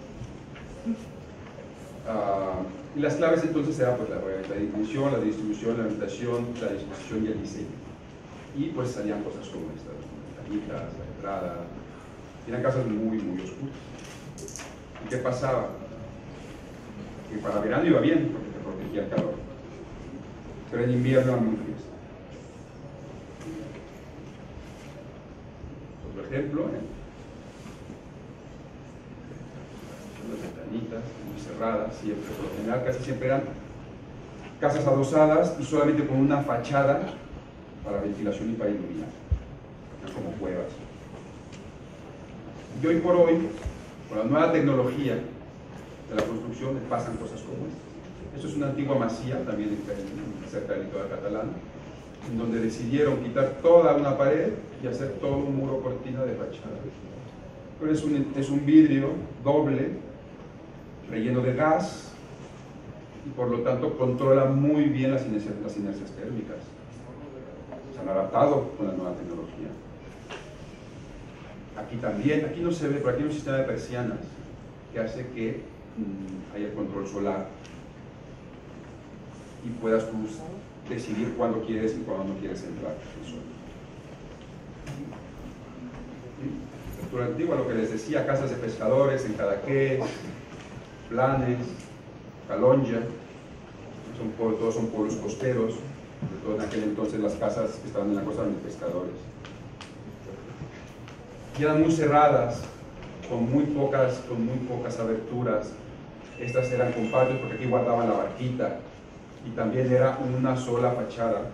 Ah, y las claves entonces eran pues, la, la dimensión, la distribución, la orientación, la disposición y el diseño. y pues salían cosas como estas, ventanitas, la entrada, eran casas muy, muy oscuras. ¿Y qué pasaba? Que para verano iba bien, porque te protegía el calor, pero en invierno era muy frío. Otro ejemplo, ¿eh? las ventanitas muy cerradas, siempre, por lo general casi siempre eran casas adosadas y solamente con una fachada para ventilación y para iluminar, como cuevas. Y hoy por hoy, con la nueva tecnología de la construcción, pasan cosas como esta. Esto es una antigua masía, también cerca del litoral catalán, en donde decidieron quitar toda una pared y hacer todo un muro cortina de fachada. Pero es un, es un vidrio doble, relleno de gas, y por lo tanto controla muy bien las inercias, las inercias térmicas. Se han adaptado con la nueva tecnología. Aquí también, aquí no se ve, pero aquí hay un sistema de persianas que hace que mmm, haya control solar y puedas tú decidir cuándo quieres y cuándo no quieres entrar el sol. Arquitectura antigua, lo que les decía, casas de pescadores en Cadaqués, Planes, Calonja, son todos son pueblos costeros, sobre todo en aquel entonces las casas que estaban en la costa eran de pescadores. Eran muy cerradas, con muy pocas, con muy pocas aberturas. Estas eran con patios porque aquí guardaban la barquita, y también era una sola fachada.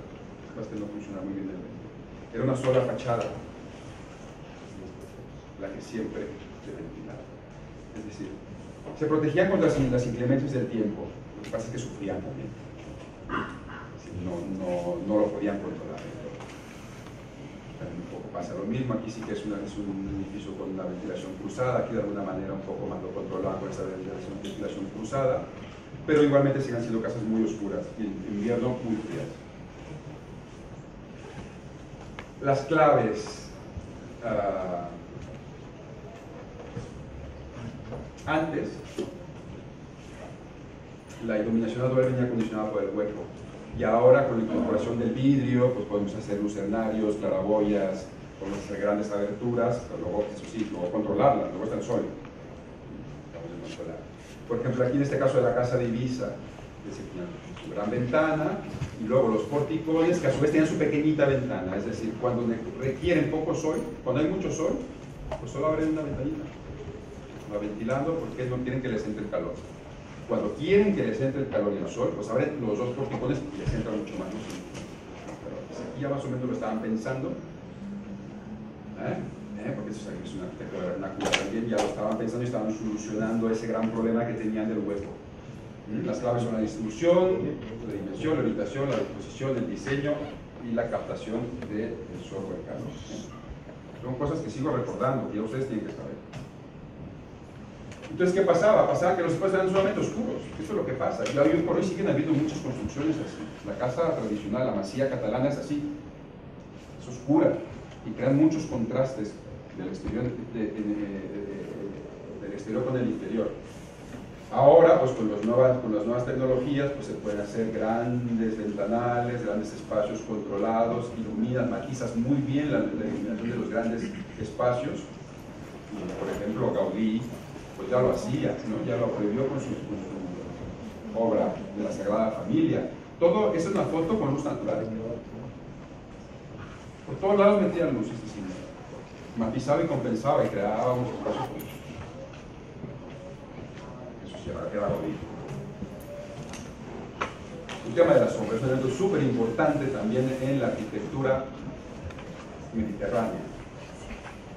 Este no funciona muy bien. Era una sola fachada, la que siempre se ventilaba. Es decir, se protegían contra las inclemencias del tiempo. Lo que pasa es que sufrían también. No, no, no lo podían controlar. Pasa lo mismo. Aquí sí que es, una, es un edificio con una ventilación cruzada. Aquí de alguna manera un poco más lo controlaban con esta ventilación, ventilación cruzada pero igualmente siguen siendo casas muy oscuras y en invierno muy frías. Las claves. Uh, antes, la iluminación actual venía condicionada por el hueco. Y ahora, con la incorporación del vidrio, pues podemos hacer lucernarios, claraboyas, hacer grandes aberturas, pero luego, eso sí, luego controlarlas, luego está el sol. Por ejemplo, aquí en este caso de la casa de Ibiza, su gran ventana y luego los porticones que a su vez tenían su pequeñita ventana, es decir, cuando requieren poco sol, cuando hay mucho sol, pues solo abren una ventanita, va ventilando porque no quieren que les entre el calor. Cuando quieren que les entre el calor y el sol, pues abren los dos porticones y les entra mucho más luz. Aquí ya más o menos lo estaban pensando. ¿Eh? ¿eh? porque eso es una arquitectura vernácula también, ya lo estaban pensando y estaban solucionando ese gran problema que tenían del hueco. ¿Mm? Las claves son la distribución, la dimensión, la orientación, la disposición, el diseño y la captación del software. ¿no? Son cosas que sigo recordando, que ya ustedes tienen que saber. Entonces, ¿qué pasaba? Pasaba que los espacios eran solamente oscuros. Eso es lo que pasa. Y hoy por hoy siguen habiendo muchas construcciones así. La casa tradicional, la masía catalana es así. Es oscura y crean muchos contrastes del exterior, de, de, de, del exterior con el interior. Ahora, pues con, los nuevas, con las nuevas tecnologías, pues se pueden hacer grandes ventanales, grandes espacios controlados, iluminas, matizas muy bien la, iluminación de los grandes espacios. Por ejemplo, Gaudí, pues ya lo hacía, ¿no? ya lo prohibió con su, con su obra de la Sagrada Familia. Todo, esa es una foto con luz natural. Por todos lados metían luz este cine matizaba y compensaba y creábamos espacios Eso sí, era bonito. El tema de la sombra es un elemento súper importante también en la arquitectura mediterránea.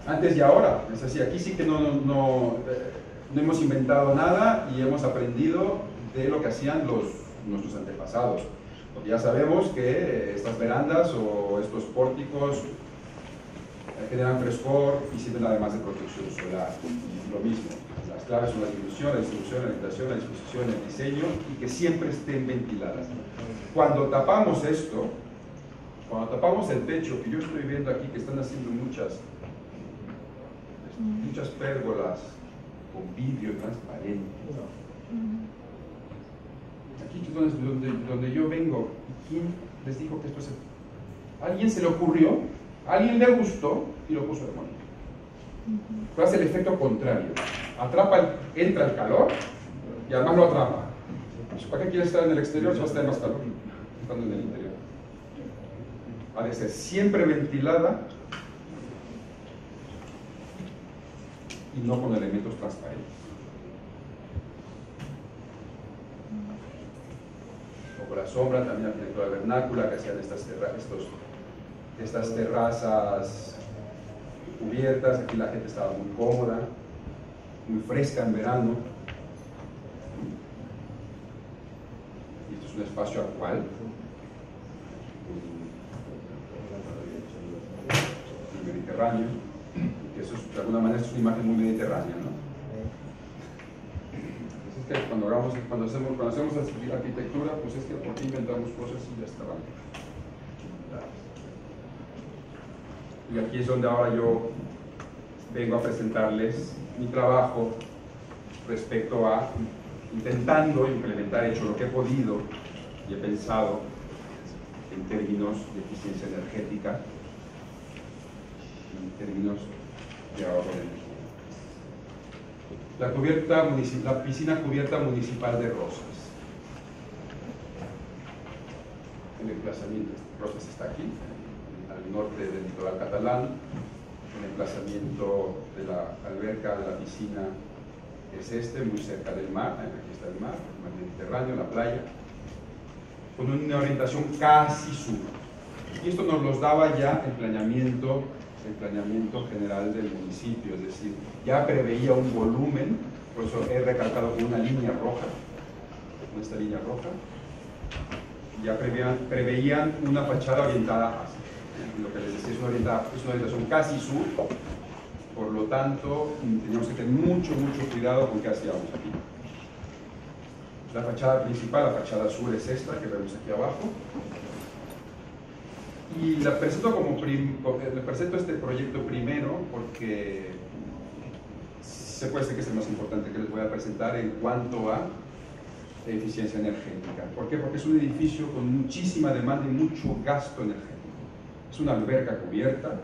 Antes y ahora, es así, aquí sí que no, no, no, no hemos inventado nada y hemos aprendido de lo que hacían los, nuestros antepasados. Ya sabemos que estas verandas o estos pórticos generan frescor y sirven además de protección solar. Lo mismo, las claves son la distribución, la distribución, la orientación, la disposición, el diseño y que siempre estén ventiladas. Cuando tapamos esto, cuando tapamos el techo, que yo estoy viendo aquí que están haciendo muchas, muchas pérgolas con vidrio transparente. Donde, yo vengo. ¿Quién les dijo que esto es A alguien se le ocurrió, alguien le gustó y lo puso de moda. Pero hace el efecto contrario. Atrapa, el- entra el calor y además lo atrapa. ¿Para qué quieres estar en el exterior si vas a tener más calor estando en el interior? Ha de ser siempre ventilada y no con elementos transparentes. O con la sombra, también arquitectura vernácula que hacían estas, terra- estas terrazas cubiertas, aquí la gente estaba muy cómoda, muy fresca en verano. Y esto es un espacio actual. Mediterráneo, que eso es, de alguna manera es una imagen muy mediterránea. Cuando, hagamos, cuando, hacemos, cuando hacemos arquitectura, pues es que por qué inventamos cosas y ya estaban. Y aquí es donde ahora yo vengo a presentarles mi trabajo respecto a intentando implementar, he hecho lo que he podido y he pensado en términos de eficiencia energética, en términos de ahorro de energía. La, cubierta la piscina cubierta municipal de Rosas. El emplazamiento, Rosas está aquí, al norte del litoral catalán, el emplazamiento de la alberca de la piscina es este, muy cerca del mar, aquí está el mar, el mar Mediterráneo, la playa, con una orientación casi sur. Y esto nos los daba ya el planeamiento, el planeamiento general del municipio, es decir, ya preveía un volumen, por eso he recalcado con una línea roja, con esta línea roja, ya preveían, una fachada orientada hacia lo que les decía es una, es una orientación casi sur, por lo tanto teníamos que tener mucho, mucho cuidado con qué hacíamos aquí. La fachada principal, la fachada sur es esta que vemos aquí abajo. Y la presento como prim- co- le presento este proyecto primero porque se puede decir que es el más importante que les voy a presentar en cuanto a eficiencia energética. ¿Por qué? Porque es un edificio con muchísima demanda y mucho gasto energético. Es una alberca cubierta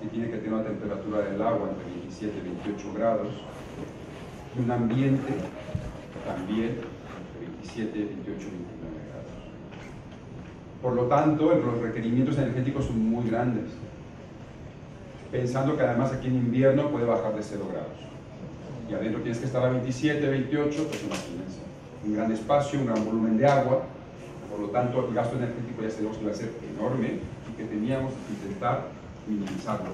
que tiene que tener una temperatura del agua entre 27 y 28 grados y un ambiente también entre 27, 28 y 29 grados. Por lo tanto, los requerimientos energéticos son muy grandes, pensando que además aquí en invierno puede bajar de 0 grados. Y adentro tienes que estar a 27, 28, pues imagínense. Un gran espacio, un gran volumen de agua, por lo tanto el gasto energético ya sabemos que va a ser enorme y que teníamos que intentar minimizarlo.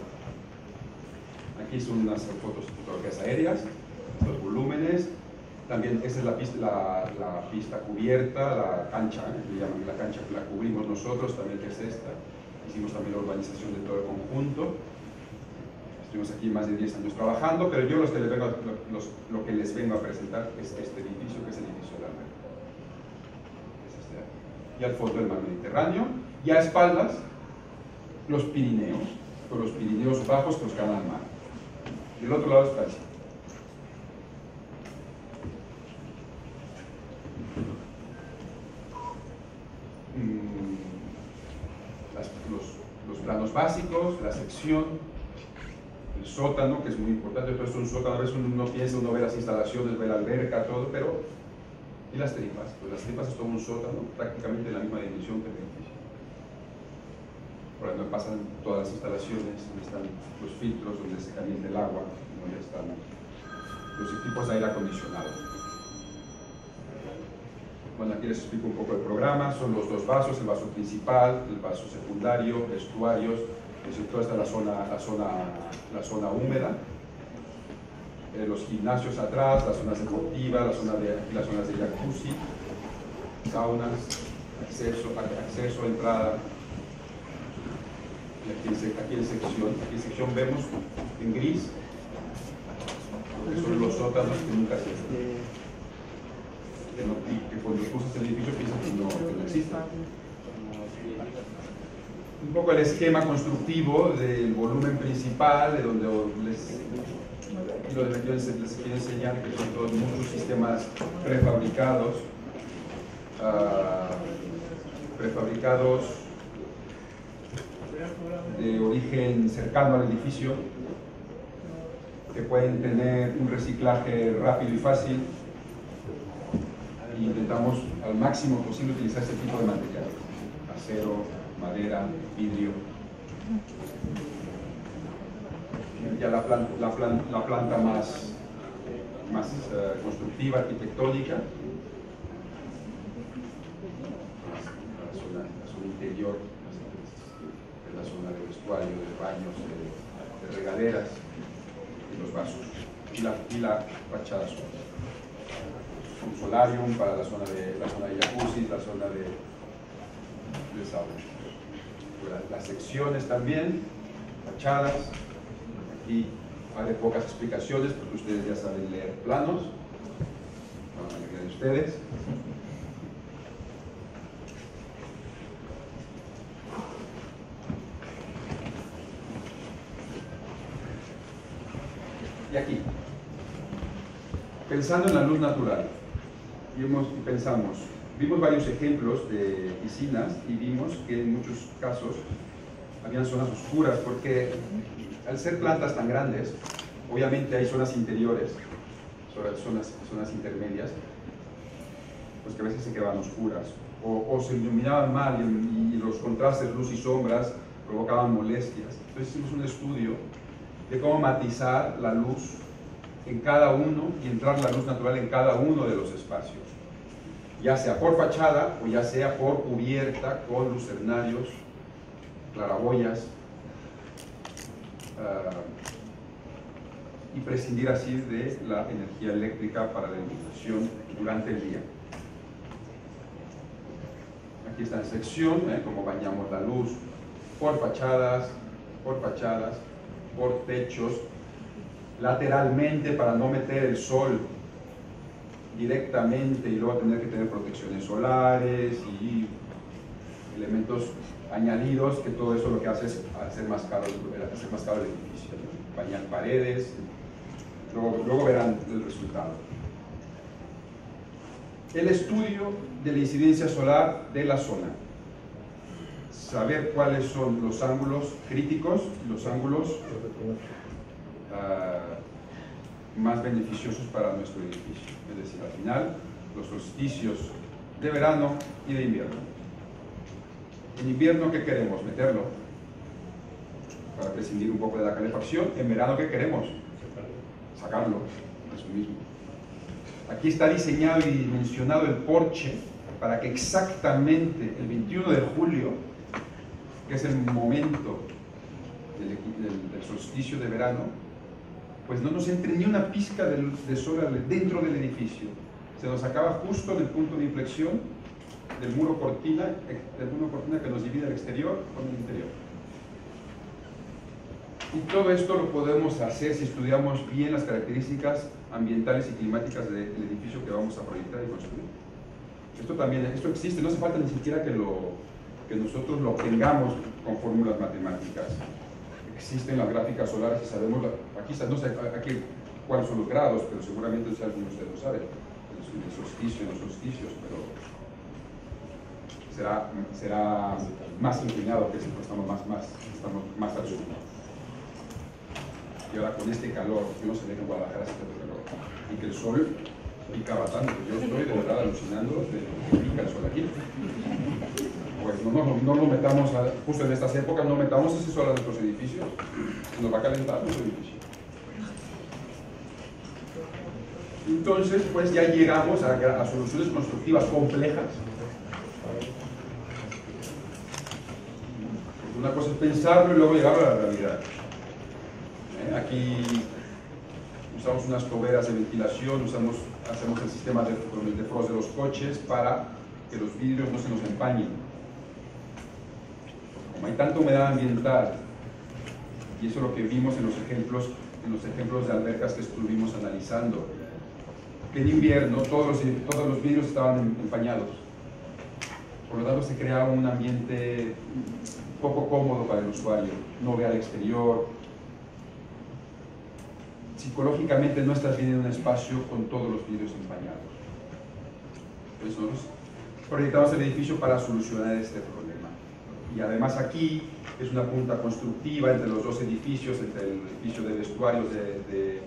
Aquí son unas fotos, fotografías aéreas, los volúmenes, también esa es la pista, la, pista cubierta, la cancha, le la cancha que la cubrimos nosotros, también que es esta. Hicimos también la urbanización de todo el conjunto. Estuvimos aquí más de 10 años trabajando, pero yo los que les vengo, los- lo que les vengo a presentar es este edificio, que es el edificio de la Alberca. Es este. Y al fondo el mar Mediterráneo, y a espaldas los Pirineos, con los Pirineos bajos que nos quedan al mar. Del otro lado es Francia. Mm, las- los, los planos básicos, la sección, el sótano, que es muy importante, todo es un sótano, a veces uno piensa, uno ve las instalaciones, ve la alberca, todo, pero ¿y las tripas? Pues las tripas todo un sótano, prácticamente de la misma dimensión que el edificio. Por ahí pasan todas las instalaciones, donde están los filtros, donde se calienta el agua, donde están los equipos de aire acondicionado. Bueno, aquí les explico un poco el programa. Son los dos vasos, el vaso principal, el vaso secundario, vestuarios. Es decir, toda esta es la zona, la zona, la zona húmeda. Eh, los gimnasios atrás, las zonas deportivas, las zonas de, las zonas de jacuzzi, saunas, acceso, acceso, entrada. Aquí, aquí en sección, aquí en sección vemos en gris lo que son los sótanos que nunca se que, cuando cruzas el edificio piensas que no, que no existen. Un poco el esquema constructivo del volumen principal, de donde les quiero enseñar, que son todos muchos sistemas prefabricados, ah, prefabricados de origen cercano al edificio, que pueden tener un reciclaje rápido y fácil. Intentamos al máximo posible utilizar este tipo de materiales, acero, madera, vidrio. Ya la planta, la planta, la planta más, más uh, constructiva, arquitectónica, la zona, la zona interior, la zona de vestuario, de baños, de, de regaderas y los vasos. Y la, y la fachada sur. Un solarium para la zona de, la zona de jacuzzi, la zona de, de. Las, secciones también, fachadas. Aquí haré pocas explicaciones porque ustedes ya saben leer planos. La mayoría de ustedes. Y aquí, pensando en la luz natural, vimos y pensamos, vimos varios ejemplos de piscinas y vimos que en muchos casos habían zonas oscuras porque al ser plantas tan grandes, obviamente hay zonas interiores, zonas, zonas intermedias, pues que a veces se quedaban oscuras o, o se iluminaban mal y, y los contrastes luz y sombras provocaban molestias. Entonces hicimos un estudio de cómo matizar la luz en cada uno y entrar la luz natural en cada uno de los espacios, ya sea por fachada o ya sea por cubierta con lucernarios, claraboyas, uh, y prescindir así de la energía eléctrica para la iluminación durante el día. Aquí está en sección, ¿eh? cómo bañamos la luz por fachadas, por fachadas, por techos, lateralmente para no meter el sol directamente y luego tener que tener protecciones solares y elementos añadidos, que todo eso lo que hace es hacer más caro, hacer más caro el edificio. Bañar paredes, luego, luego verán el resultado. El estudio de la incidencia solar de la zona saber cuáles son los ángulos críticos, los ángulos uh, más beneficiosos para nuestro edificio. Es decir, al final, los solsticios de verano y de invierno. En invierno, ¿qué queremos? Meterlo para prescindir un poco de la calefacción. En verano, ¿qué queremos? Sacarlo, eso mismo. Aquí está diseñado y dimensionado el porche para que exactamente el 21 de julio que es el momento del, del, del, solsticio de verano, pues no nos entre ni una pizca de, de sol dentro del edificio. Se nos acaba justo en el punto de inflexión del muro cortina, del muro cortina que nos divide el exterior con el interior. Y todo esto lo podemos hacer si estudiamos bien las características ambientales y climáticas del edificio que vamos a proyectar y construir. Esto también, esto existe, no hace falta ni siquiera que lo, que nosotros lo obtengamos con fórmulas matemáticas. Existen las gráficas solares y sabemos, aquí no sé aquí, cuáles son los grados, pero seguramente si alguno de ustedes lo sabe, el solsticio, los solsticios, pero será, será más inclinado que si estamos más, más, estamos más al sur. Y ahora con este calor, yo no sé en Guadalajara hace calor, y que el sol picaba tanto, yo estoy de verdad alucinando de que pica el sol aquí pues no, no, no nos metamos, a, justo en estas épocas, no metamos ese sol a nuestros edificios, nos va a calentar nuestro edificio. Entonces, pues ya llegamos a, soluciones constructivas complejas. Una cosa es pensarlo y luego llegar a la realidad. ¿Eh? Aquí usamos unas toberas de ventilación, usamos, hacemos el sistema de, con el defrost de los coches para que los vidrios no se nos empañen hay tanta humedad ambiental, y eso es lo que vimos en los ejemplos, en los ejemplos de albercas que estuvimos analizando, que en invierno todos los, todos los vidrios estaban empañados. Por lo tanto, se creaba un ambiente poco cómodo para el usuario, no ve al exterior. Psicológicamente no estás bien en un espacio con todos los vidrios empañados. Entonces nosotros proyectamos el edificio para solucionar este problema y además aquí es una punta constructiva entre los dos edificios, entre el edificio de vestuarios de,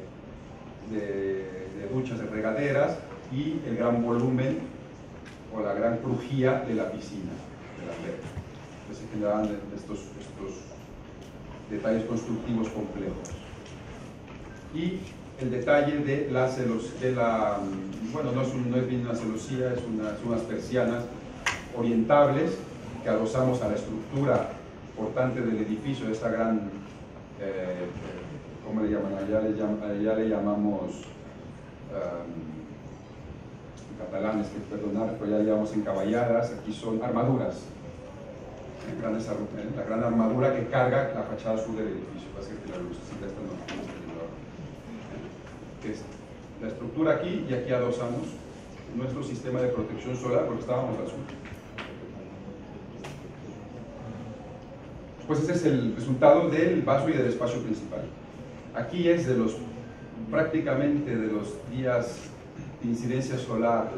de, duchas, de regaderas y el gran volumen o la gran crujía de la piscina, de la alberca. Entonces se generaban estos, estos detalles constructivos complejos. Y el detalle de la celos, de la, bueno, no es, no es bien una celosía, es son unas persianas orientables que adosamos a la estructura portante del edificio, esta gran, eh, ¿cómo le llaman? Allá le, le llamamos, um, en catalán, es que perdonar, pero ya le llamamos encaballadas, aquí son armaduras, eh, grandes ar- eh, la gran armadura que carga la fachada sur del edificio, pasa que la luz. Eh, es la estructura aquí y aquí adosamos nuestro sistema de protección solar porque estábamos al sur. Pues ese es el resultado del vaso y del espacio principal. Aquí es de los prácticamente de los días de incidencia solar,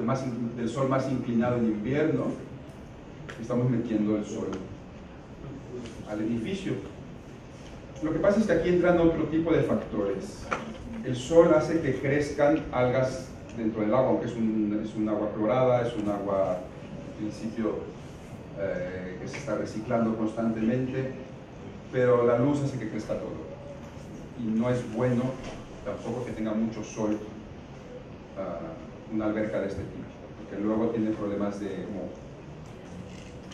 del sol más inclinado en invierno, estamos metiendo el sol al edificio. Lo que pasa es que aquí entran otro tipo de factores. El sol hace que crezcan algas dentro del agua, aunque es un, es un agua clorada, es un agua, en principio, eh, que se está reciclando constantemente, pero la luz hace que crezca todo. Y no es bueno tampoco que tenga mucho sol ah, una alberca de este tipo, porque luego tiene problemas de moho.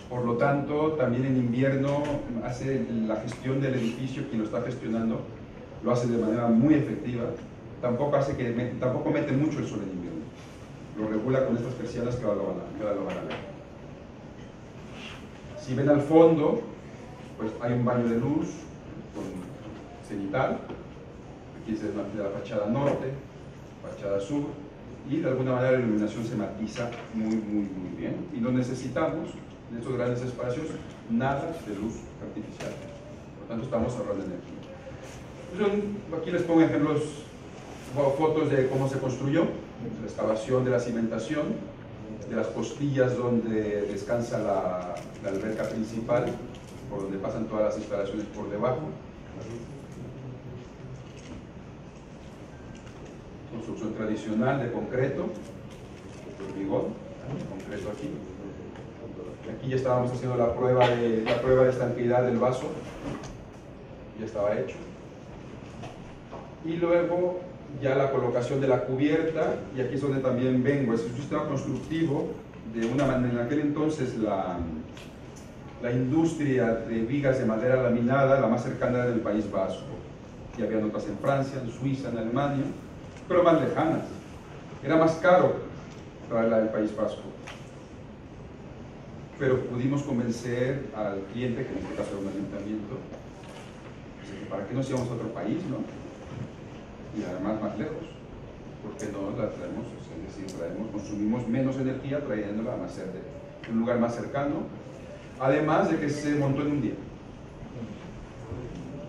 Por lo tanto, también en invierno hace la gestión del edificio, quien lo está gestionando, lo hace de manera muy efectiva. Tampoco, hace que, tampoco mete mucho el sol en invierno. Lo regula con estas persianas que a, que ahora lo van a ver. Si ven al fondo, pues hay un baño de luz con cenital. Aquí es la, de la fachada norte, fachada sur, y de alguna manera la iluminación se matiza muy, muy, muy bien. Y no necesitamos, en estos grandes espacios, nada de luz artificial. Por lo tanto, estamos ahorrando energía. Yo aquí les pongo ejemplos, fotos de cómo se construyó, la excavación de la cimentación, de las postillas donde descansa la, alberca principal, por donde pasan todas las instalaciones por debajo. Construcción tradicional de concreto, hormigón, concreto aquí. Aquí ya estábamos haciendo la prueba de, la prueba de del vaso, ya estaba hecho. Y luego ya la colocación de la cubierta, y aquí es donde también vengo, es un sistema constructivo de una manera, en aquel entonces la, la industria de vigas de madera laminada, la más cercana era del País Vasco, y había otras en Francia, en Suiza, en Alemania, pero más lejanas. Era más caro traerla del País Vasco. Pero pudimos convencer al cliente, que en este caso era un ayuntamiento, pues, que para qué nos íbamos a otro país, ¿no? Y además más lejos, porque no la traemos, es decir, traemos, consumimos menos energía trayéndola más cerca, de un lugar más cercano, además de que se montó en un día.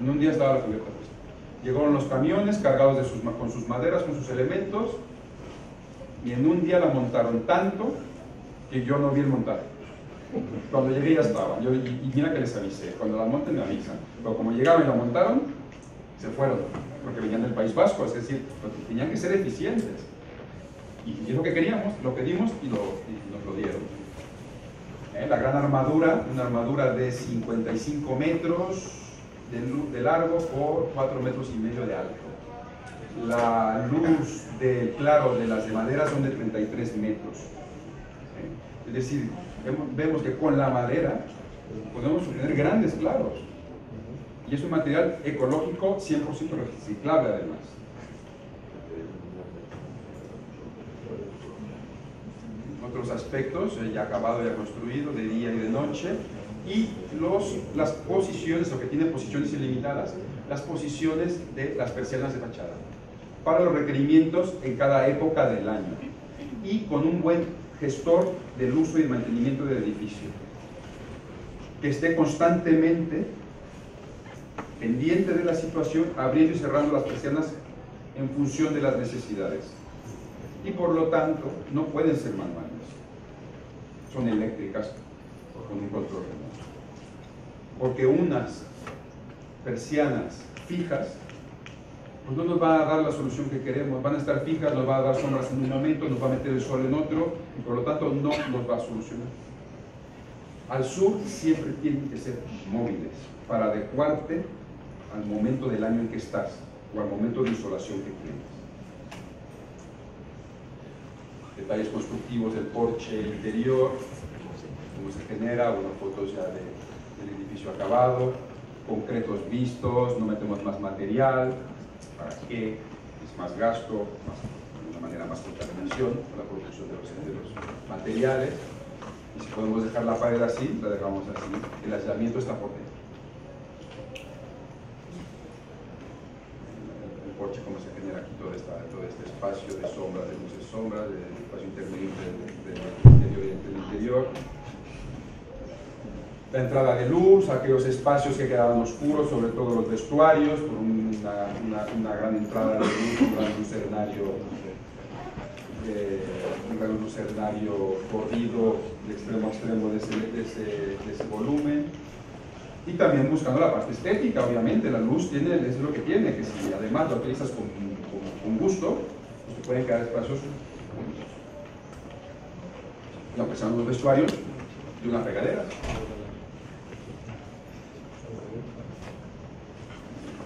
En un día estaba la cubierta. Llegaron los camiones cargados de sus, con sus maderas, con sus elementos, y en un día la montaron tanto que yo no vi el montaje. Cuando llegué ya estaba, yo, y mira que les avisé, cuando la monten me avisan, pero como llegaron y la montaron, se fueron, porque venían del País Vasco, es decir, pues, tenían que ser eficientes. Y es lo que queríamos, lo pedimos y, nos lo dieron. ¿Eh? La gran armadura, una armadura de 55 metros de, largo por 4 metros y medio de alto. La luz del claro de las de madera son de 33 metros. ¿Eh? Es decir, vemos que con la madera podemos obtener grandes claros. Y es un material ecológico 100% reciclable además. Otros aspectos, eh, ya acabado, ya construido, de día y de noche. Y los, las posiciones, lo que tiene posiciones ilimitadas, las posiciones de las persianas de fachada, para los requerimientos en cada época del año. Y con un buen gestor del uso y mantenimiento del edificio, que esté constantemente pendiente de la situación, abriendo y cerrando las persianas en función de las necesidades. Y por lo tanto, no pueden ser manuales. Son eléctricas con un control remoto. porque unas persianas fijas pues no nos va a dar la solución que queremos, van a estar fijas, nos va a dar sombras en un momento, nos va a meter el sol en otro y por lo tanto no nos va a solucionar. Al sur siempre tienen que ser móviles para adecuarte al momento del año en que estás o al momento de insolación que tienes. Detalles constructivos del porche interior, cómo se genera, unas fotos ya de, del edificio acabado, concretos vistos, no metemos más material, ¿para qué? Es más gasto, más, de una manera más contaminación para la producción de los, de los materiales. Y si podemos dejar la pared así, la dejamos así. El aislamiento está por dentro. El porche, cómo se genera aquí todo, esta, todo este espacio de sombra, de luces sombras, del espacio intermedio del interior y del interior la entrada de luz, aquellos espacios que quedaban oscuros, sobre todo los vestuarios, por una, una, una gran entrada de luz, un gran lucernario, eh, un gran lucernario corrido de extremo a extremo de ese, de, ese, de ese, volumen. Y también buscando la parte estética, obviamente, la luz tiene, es lo que tiene, que si además lo utilizas con, con gusto, te pueden quedar espacios. Y aunque los vestuarios, de una regadera.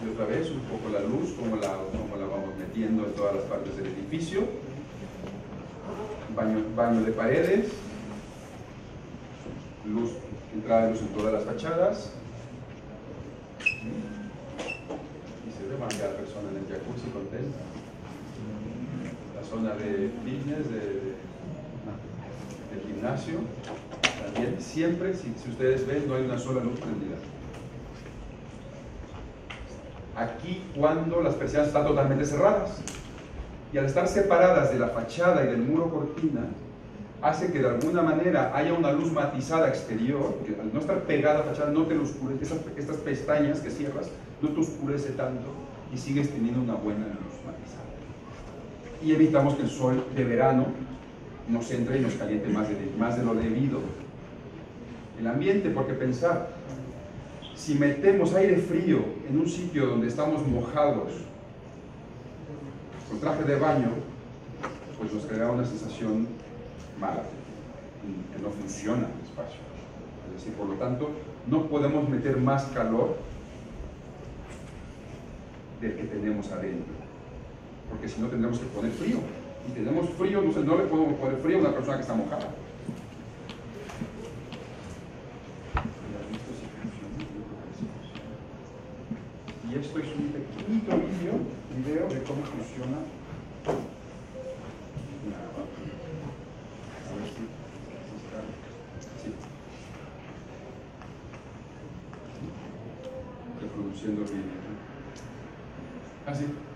y otra vez un poco la luz, cómo la, cómo la vamos metiendo en todas las partes del edificio. Baño, baño de paredes, luz, entrada de luz en todas las fachadas. Y se más la persona en el jacuzzi contenta. Zona de fitness, de, gimnasio. También siempre, si, ustedes ven, no hay una sola luz prendida aquí cuando las persianas están totalmente cerradas. Y al estar separadas de la fachada y del muro cortina, hace que de alguna manera haya una luz matizada exterior, que al no estar pegada a la fachada no te lo oscurece, estas, estas pestañas que cierras no te oscurece tanto y sigues teniendo una buena luz. Y evitamos que el sol de verano nos entre y nos caliente más de, más de lo debido. El ambiente, porque pensar, si metemos aire frío en un sitio donde estamos mojados con traje de baño, pues nos crea una sensación mala, que no funciona el espacio. Es decir, por lo tanto, no podemos meter más calor del que tenemos adentro, porque si no tendremos que poner frío. Y tenemos frío, entonces no le podemos poner frío a una persona que está mojada. y esto es un pequeñito vídeo, video de cómo funciona. Reproduciendo el vídeo. Ah.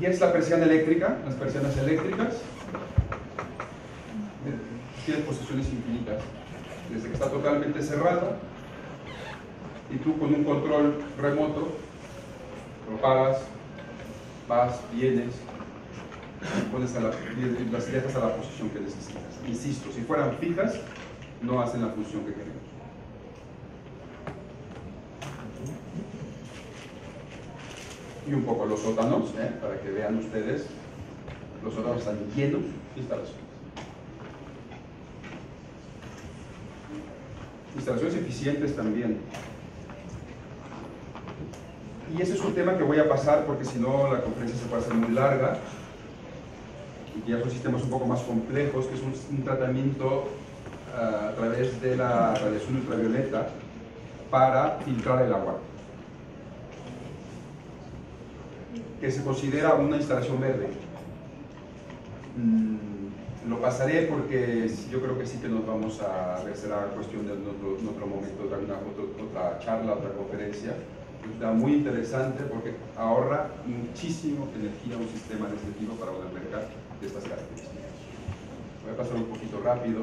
Y es la persiana eléctrica, las persianas eléctricas. Tiene posiciones infinitas. Desde que está totalmente cerrada y tú con un control remoto lo pagas, vas, vienes, pones a la, las dejas a la posición que necesitas. Insisto, si fueran fijas, no hacen la función que queremos. Y un poco los sótanos, ¿eh? para que vean ustedes, los sótanos están llenos de instalaciones. Instalaciones eficientes también. Y ese es un tema que voy a pasar porque si no la conferencia se puede hacer muy larga. Y ya son sistemas un poco más complejos, que es un, tratamiento uh, a través de la radiación ultravioleta para filtrar el agua. Que se considera una instalación verde. Mm, lo pasaré porque yo creo que sí que nos vamos a ver, será cuestión de otro, en otro momento, otra, otra charla, otra conferencia está muy interesante porque ahorra muchísimo energía un sistema de este tipo para un mercado de estas características. Voy a pasar un poquito rápido.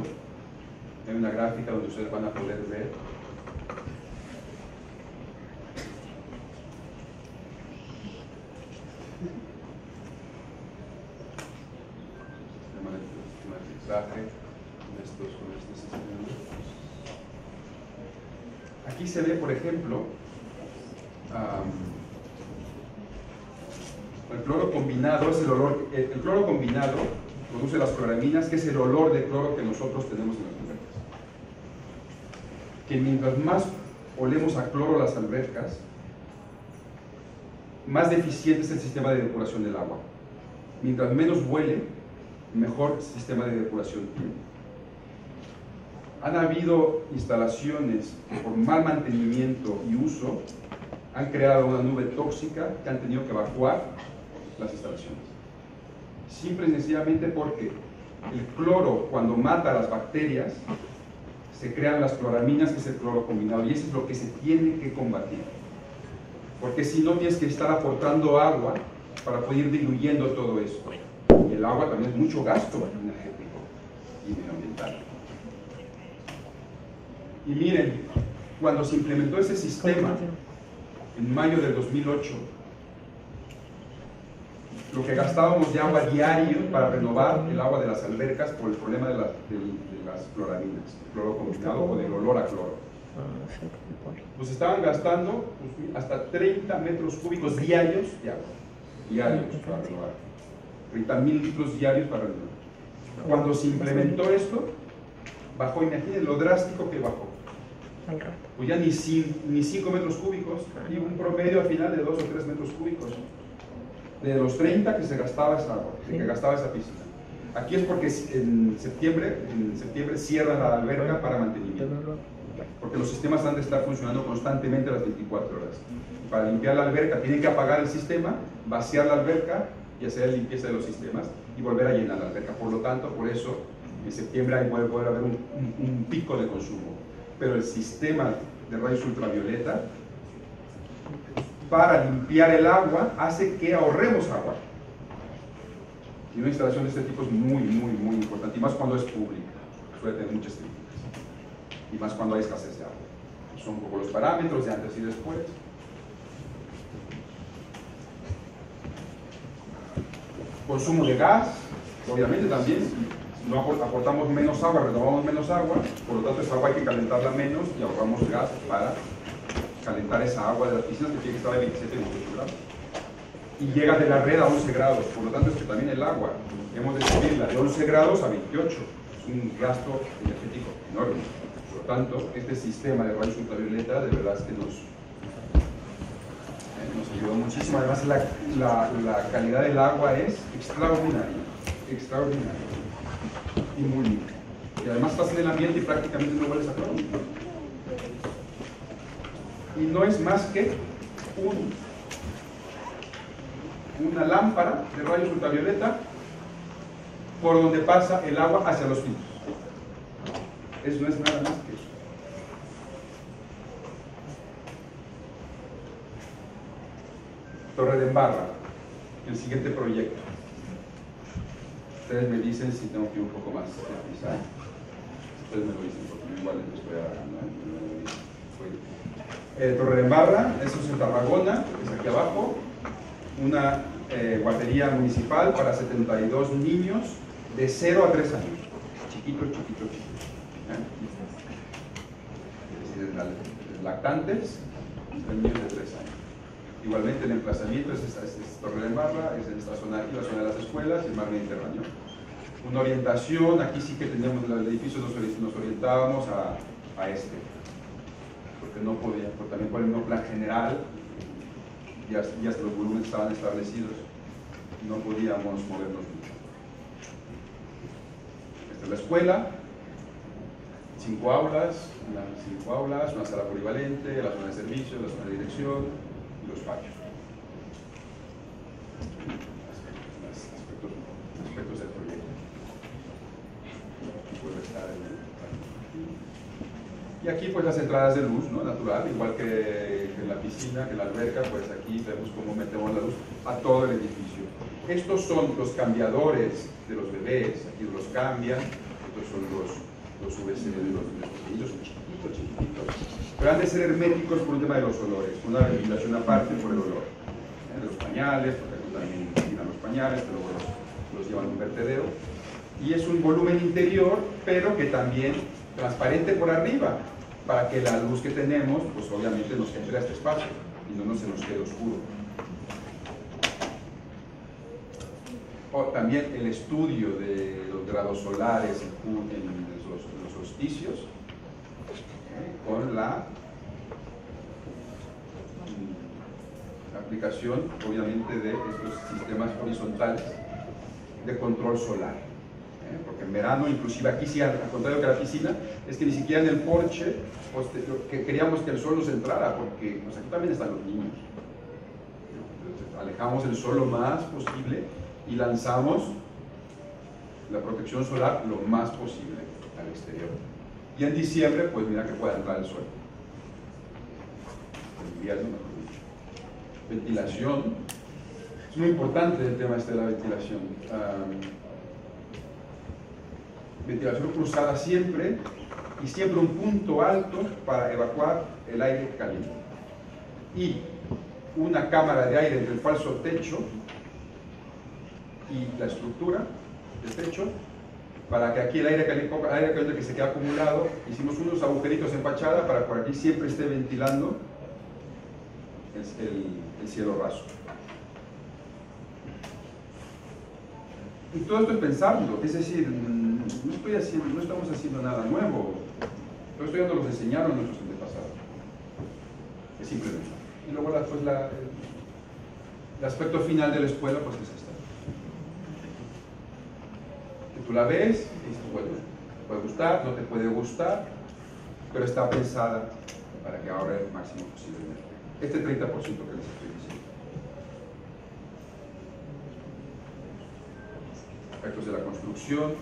Hay una gráfica donde ustedes van a poder ver sistema de traje con estos, con este sistema. Aquí se ve, por ejemplo, am, el cloro combinado es el olor, el, el cloro combinado produce las cloraminas, que es el olor de cloro que nosotros tenemos en las albercas. Que mientras más olemos a cloro las albercas, más deficiente es el sistema de depuración del agua. Mientras menos huele, mejor sistema de depuración tiene. Han habido instalaciones que por mal mantenimiento y uso han creado una nube tóxica que han tenido que evacuar las instalaciones. Simple y sencillamente porque el cloro, cuando mata a las bacterias, se crean las cloraminas, que es el cloro combinado, y eso es lo que se tiene que combatir. Porque si no tienes que estar aportando agua para poder ir diluyendo todo esto. Y el agua también es mucho gasto energético y medioambiental. Y miren, cuando se implementó ese sistema en mayo del 2008, lo que gastábamos de agua diario para renovar el agua de las albercas por el problema de, las- cloraminas, el cloro combinado o del olor a cloro. Pues estaban gastando pues, hasta 30 metros cúbicos diarios de agua. Diarios para renovar. 30 mil litros diarios para renovar. Cuando se implementó esto, bajó, imagínense lo drástico que bajó. Al rato. Pues ya ni 5 metros cúbicos, y un promedio al final de 2 o 3 metros cúbicos. De los 30 que se gastaba esa agua, que Sí. gastaba esa piscina. Aquí es porque en septiembre, en septiembre cierran la alberca para mantenimiento porque los sistemas han de estar funcionando constantemente las 24 horas. Para limpiar la alberca tienen que apagar el sistema, vaciar la alberca y hacer la limpieza de los sistemas y volver a llenar la alberca. Por lo tanto, por eso en septiembre ahí puede poder haber un, un- un pico de consumo. Pero el sistema de rayos ultravioleta para limpiar el agua hace que ahorremos agua. Y una instalación de este tipo es muy, muy, muy importante, y más cuando es pública, suele tener muchas críticas y más cuando hay escasez de agua. Son como los parámetros de antes y después. Consumo de gas, obviamente también. No apor- aportamos menos agua, renovamos menos agua, por lo tanto esa agua hay que calentarla menos y ahorramos gas para calentar esa agua de las piscinas que tiene que estar a 27 y 28 grados. Y llega de la red a 11 grados, por lo tanto es que también el agua hemos de subirla de 11 grados a 28. Es un gasto energético enorme. Por lo tanto, este sistema de rayos ultravioleta de verdad es que nos, eh, nos ayudó muchísimo. Además, la calidad del agua es extraordinaria, extraordinaria y muy. Y además estás en el ambiente y prácticamente no hueles a cloro. Y no es más que un, una lámpara de rayos ultravioleta por donde pasa el agua hacia los filtros. Eso no es nada más que eso. Torre de Embarra, el siguiente proyecto. Ustedes me dicen si tengo que ir un poco más deprisa. Ustedes me lo dicen porque igual les. ¿eh? Voy. Eh, Torre de Embarra, eso es en Tarragona, es aquí abajo. Una eh, guardería municipal para 72 niños de 0 a 3 años. Chiquito, chiquito, chiquito. ¿eh? Es decir, la- lactantes, niños de 3 años. Igualmente el emplazamiento es, esta, es, es Torre de Embarra, es en esta zona aquí, la zona de las escuelas, el mar Mediterráneo. Una orientación, aquí sí que teníamos el edificio, nos, ori- nos orientábamos a, a este, porque no podía, porque también por el nuevo plan general, ya hasta los volúmenes estaban establecidos, no podíamos movernos mucho. Esta es la escuela, cinco aulas, cinco aulas, una sala polivalente, la zona de servicios, la zona de dirección y los. Aspectos, del proyecto. Puede estar el- y aquí pues las entradas de luz, ¿no? Natural, igual que, en la piscina, que en la alberca, pues aquí vemos cómo metemos la luz a todo el edificio. Estos son los cambiadores de los bebés, aquí los cambian, estos son los, los VC de los, niños, son chiquitos, chiquititos, pero han de ser herméticos por un tema de los olores, una ventilación aparte por el olor. ¿eh? Los pañales, porque también tiran los pañales, pero luego los, llevan a un vertedero. Y es un volumen interior, pero que también transparente por arriba, para que la luz que tenemos, pues obviamente nos entre a este espacio y no se nos quede oscuro. O también el estudio de los grados solares en, los, los solsticios. Con la aplicación obviamente de estos sistemas horizontales de control solar. ¿eh? Porque en verano, inclusive aquí sí, al contrario que la piscina, es que ni siquiera en el porche pues, que queríamos que el sol nos entrara, porque pues, aquí también están los niños. Alejamos el sol lo más posible y lanzamos la protección solar lo más posible al exterior. Y en diciembre, pues mira que puede entrar el sol. Ventilación. Es muy importante el tema este de la ventilación. ventilación cruzada siempre y siempre un punto alto para evacuar el aire caliente. Y una cámara de aire entre el falso techo y la estructura del techo para que aquí el aire caliente, que se queda acumulado, hicimos unos agujeritos en fachada para que por aquí siempre esté ventilando el, el cielo raso. Y todo esto es pensando, es decir, no, estamos haciendo nada nuevo. Todo esto ya nos lo enseñaron nuestros antepasados. Es simplemente. Y luego pues, la, el, aspecto final de la escuela pues es esta. Que tú la ves y dices, bueno, te puede gustar, no te puede gustar, pero está pensada para que ahorre el máximo posible Este 30% que les estoy diciendo. Aspectos de la construcción,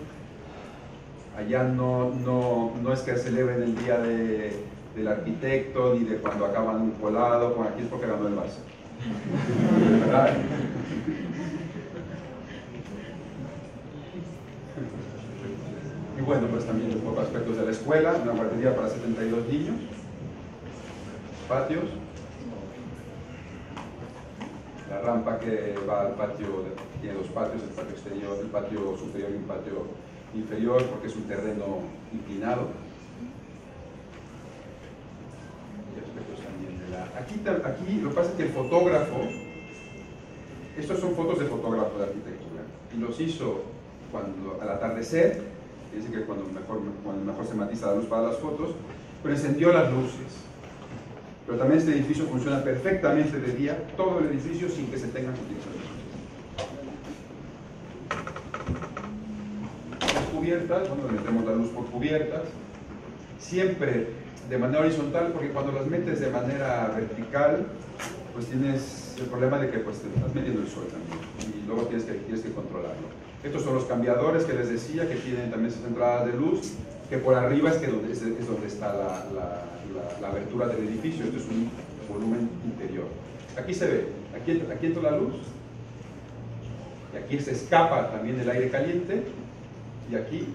Allá no, no, no es que celebren el día de, del arquitecto ni de cuando acaban un colado, con aquí es porque ganó el Barça. bueno, pues también un poco aspectos de la escuela, una guardería para 72 niños, patios, la rampa que va al patio, tiene dos patios, el patio exterior, el patio superior y un patio inferior porque es un terreno inclinado. Aquí, aquí lo que pasa es que el fotógrafo, estos son fotos de fotógrafo de arquitectura, y los hizo cuando, al atardecer, dice que cuando mejor, cuando mejor se matiza la luz para las fotos, pero encendió las luces. Pero también este edificio funciona perfectamente de día, todo el edificio sin que se tengan que utilizar cubiertas, bueno, metemos la luz por cubiertas, siempre de manera horizontal, porque cuando las metes de manera vertical, pues tienes el problema de que pues, te estás metiendo el sol también, y luego tienes que, tienes que controlarlo. Estos son los cambiadores que les decía, que tienen también esas entradas de luz, que por arriba es, que donde, es, donde está la, la, la, abertura del edificio, esto es un volumen interior. Aquí se ve, aquí, aquí entra la luz, y aquí se escapa también el aire caliente, y aquí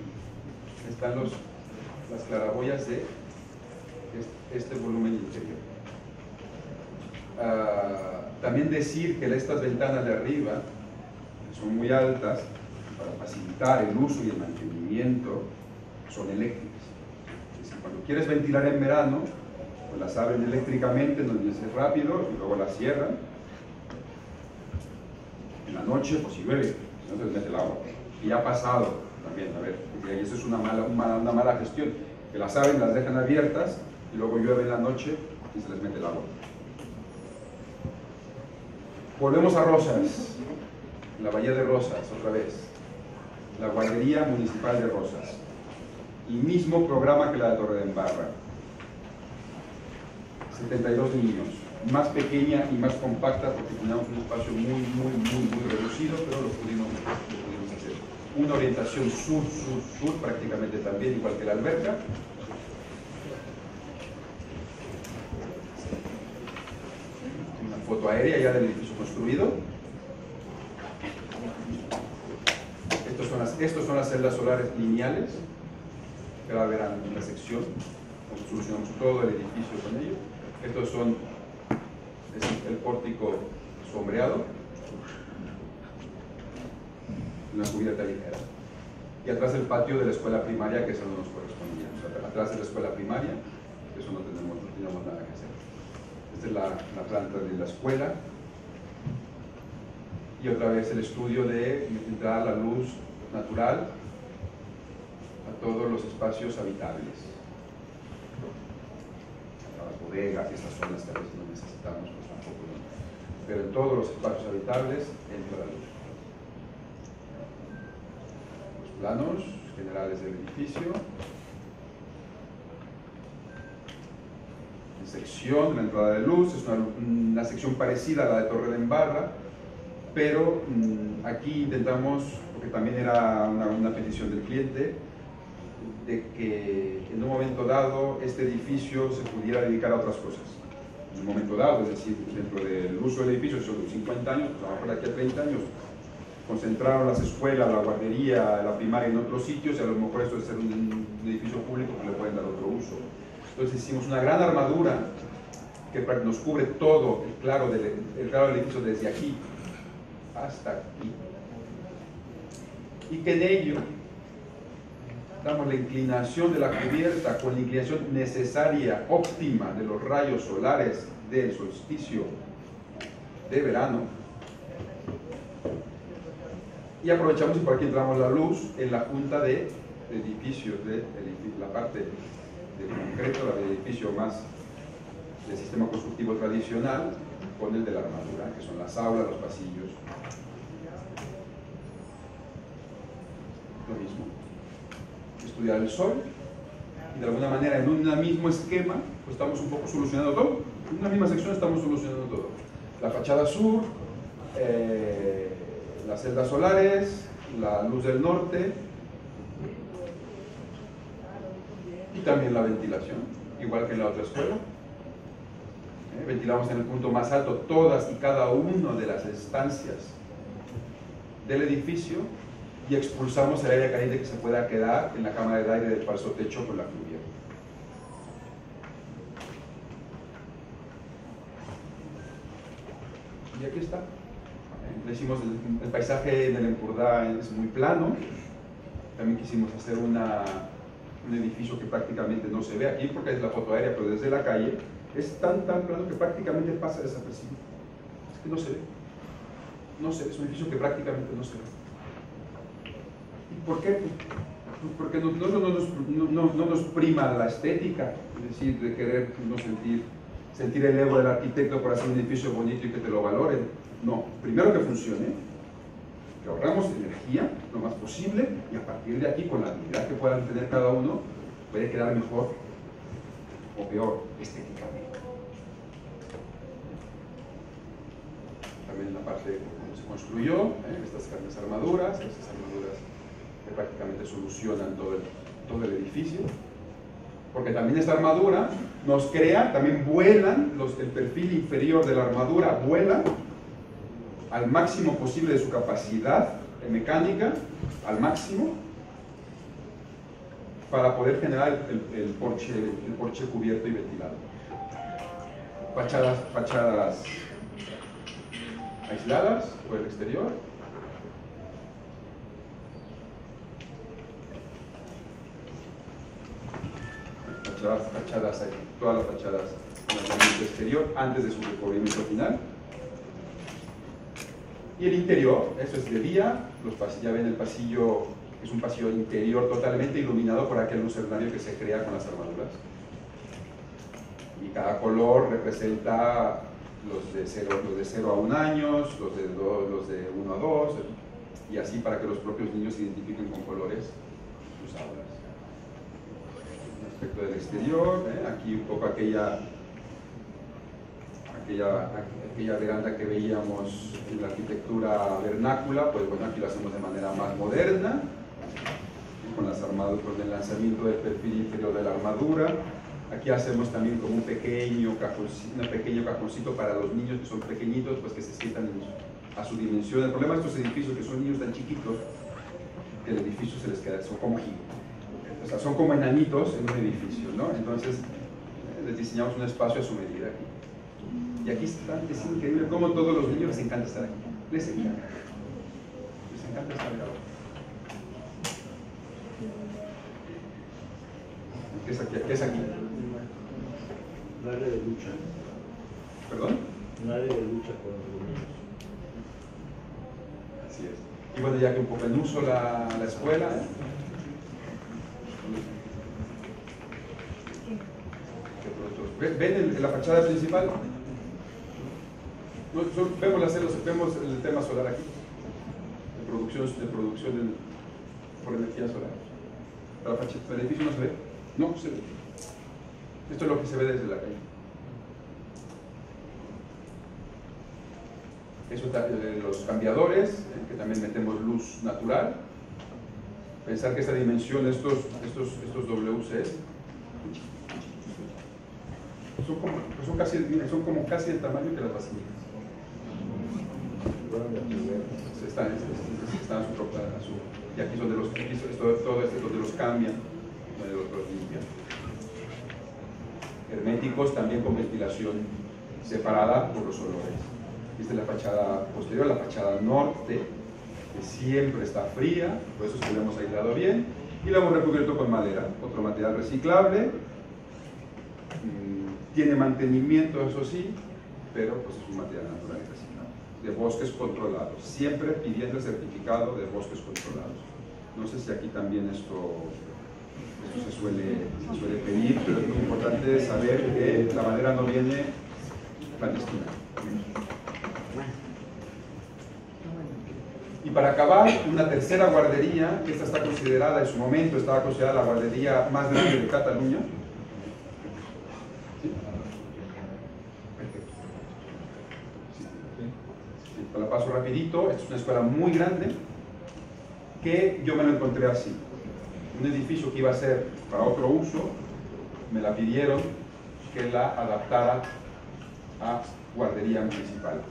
están los, las claraboyas de este, volumen interior. Ah, también decir que estas ventanas de arriba, son muy altas, para facilitar el uso y el mantenimiento, son eléctricas. Es decir, cuando quieres ventilar en verano, pues las abren eléctricamente, donde es rápido, y luego las cierran. En la noche, pues si llueve, no se les mete el agua. Y ha pasado también, a ver, porque eso es una mala, una, mala gestión, que las abren, las dejan abiertas y luego llueve en la noche y se les mete el agua. Volvemos a Rosas, la Bahía de Rosas, otra vez, la Guardería Municipal de Rosas, y mismo programa que la de Torre de Embarra, 72 niños, más pequeña y más compacta porque teníamos un espacio muy, muy, muy, muy reducido, pero lo pudimos, una orientación sur, sur, sur, prácticamente también, igual que la alberca. Una foto aérea ya del edificio construido. Estos son las, estos son las celdas solares lineales, que ahora verán en la sección, solucionamos todo el edificio con ello. Estos son el pórtico sombreado una cubierta ligera. Y atrás el patio de la escuela primaria, que es donde nos correspondía. atrás de la escuela primaria, eso no tenemos, no teníamos nada que hacer. Esta es la, la planta de la escuela. Y otra vez el estudio de filtrar la luz natural a todos los espacios habitables. A las bodegas y estas zonas que a veces no necesitamos, pues tampoco. ¿no? Pero en todos los espacios habitables entra la luz. Los planos generales del edificio. Sección, la entrada de luz, es una, sección parecida a la de Torre de Embarra, pero mm, aquí intentamos, porque también era una, petición del cliente, de que en un momento dado este edificio se pudiera dedicar a otras cosas. En un momento dado, es decir, dentro del uso del edificio, son 50 años, pues a lo mejor de aquí a 30 años, concentraron las escuelas, la guardería, la primaria en otros sitios y a lo mejor esto es ser un, un edificio público que le pueden dar otro uso. Entonces hicimos una gran armadura que nos cubre todo el claro del, edificio desde aquí hasta aquí. Y que en ello damos la inclinación de la cubierta con la inclinación necesaria, óptima de los rayos solares del solsticio de verano. Y aprovechamos y por aquí entramos la luz en la junta de edificios, de la parte de concreto, la del edificio más del sistema constructivo tradicional, con el de la armadura, que son las aulas, los pasillos. Lo mismo. Estudiar el sol de alguna manera en un mismo esquema, pues estamos un poco solucionando todo. En una misma sección estamos solucionando todo. La fachada sur, eh, las celdas solares, la luz del norte y también la ventilación, igual que en la otra escuela. Eh, Ventilamos en el punto más alto todas y cada una de las estancias del edificio y expulsamos el aire caliente que se pueda quedar en la cámara de aire del falso techo con la cubierta. Y aquí está. Eh, Decimos el, el paisaje en el Empurdá es muy plano. También quisimos hacer una, un edificio que prácticamente no se ve aquí porque es la foto aérea, pero desde la calle es tan tan plano que prácticamente pasa desapercibido. Es que no se ve. No se ve, es un edificio que prácticamente no se ve. ¿Y por qué? Pues porque no, no, no no- no- no nos prima la estética, es decir, de querer no sentir, sentir el ego del arquitecto por hacer un edificio bonito y que te lo valoren. No, primero que funcione, que ahorramos energía lo más posible y a partir de aquí, con la habilidad que puedan tener cada uno, puede quedar mejor o peor estéticamente. También la parte de cómo se construyó, ¿eh? estas grandes armaduras, estas armaduras que prácticamente solucionan todo el, todo el edificio. Porque también esta armadura nos crea, también vuelan, los, el perfil inferior de la armadura vuela al máximo posible de su capacidad mecánica, al máximo, para poder generar el, el porche, el porche cubierto y ventilado. Fachadas, fachadas aisladas por el exterior. Fachadas, fachadas, todas las fachadas en el exterior antes de su recubrimiento final. Y el interior, eso es de día, los ya ven el pasillo, es un pasillo interior totalmente iluminado por aquel lucernario que se crea con las armaduras. Y cada color representa los de 0 los de cero a 1 años, los de, do- los de 1 a 2, y así para que los propios niños se identifiquen con colores sus aulas. Respecto del exterior, ¿eh? aquí un poco aquella aquella, veranda que veíamos en la arquitectura vernácula, pues bueno, aquí lo hacemos de manera más moderna, con las armaduras, con el lanzamiento del perfil inferior de la armadura. Aquí hacemos también como un pequeño cajoncito, un pequeño cajoncito para los niños que son pequeñitos, pues que se sientan a su dimensión. El problema de estos edificios que son niños tan chiquitos, que el edificio se les queda, son como son como enanitos en un edificio, ¿no? Entonces, eh, les diseñamos un espacio a su medida aquí. Y aquí están, es increíble cómo todos los niños les encanta estar aquí. Les encanta. Les encanta estar acá. ¿Qué es aquí? ¿Qué es aquí? Un área de lucha. ¿Perdón? Un área de lucha con los niños. Así es. Y bueno, ya que un poco en uso la, la escuela, ¿eh? ¿Ven ven el- la fachada principal? Vemos, las vemos el tema solar aquí, de producción, de producción por energía solar. La fachada, ¿El edificio no se ve? No, se ve. Esto es lo que se ve desde la calle. Eso los cambiadores, que también metemos luz natural. Pensar que esta dimensión, estos, estos, estos WCs, son como, son, casi, son como casi el tamaño que las basílicas. Están a su y aquí son de los, todo, donde los cambian, donde los, limpian. Herméticos también con ventilación separada por los olores. Esta es la fachada posterior, la fachada norte, que siempre está fría, por eso es que lo hemos aislado bien, y la hemos recubierto con madera, otro material reciclable, mm, tiene mantenimiento, eso sí, pero pues es un material natural de bosques controlados, siempre pidiendo el certificado de bosques controlados. No sé si aquí también esto, esto se, suele, se suele pedir, pero es muy importante saber que la madera no viene clandestina. Y para acabar, una tercera guardería, que esta está considerada en su momento, estaba considerada la guardería más grande de Cataluña. ¿Sí? Perfecto. Sí. Sí, la paso rapidito, es una escuela muy grande, que yo me lo encontré así. Un edificio que iba a ser para otro uso, me la pidieron que la adaptara a guardería municipal.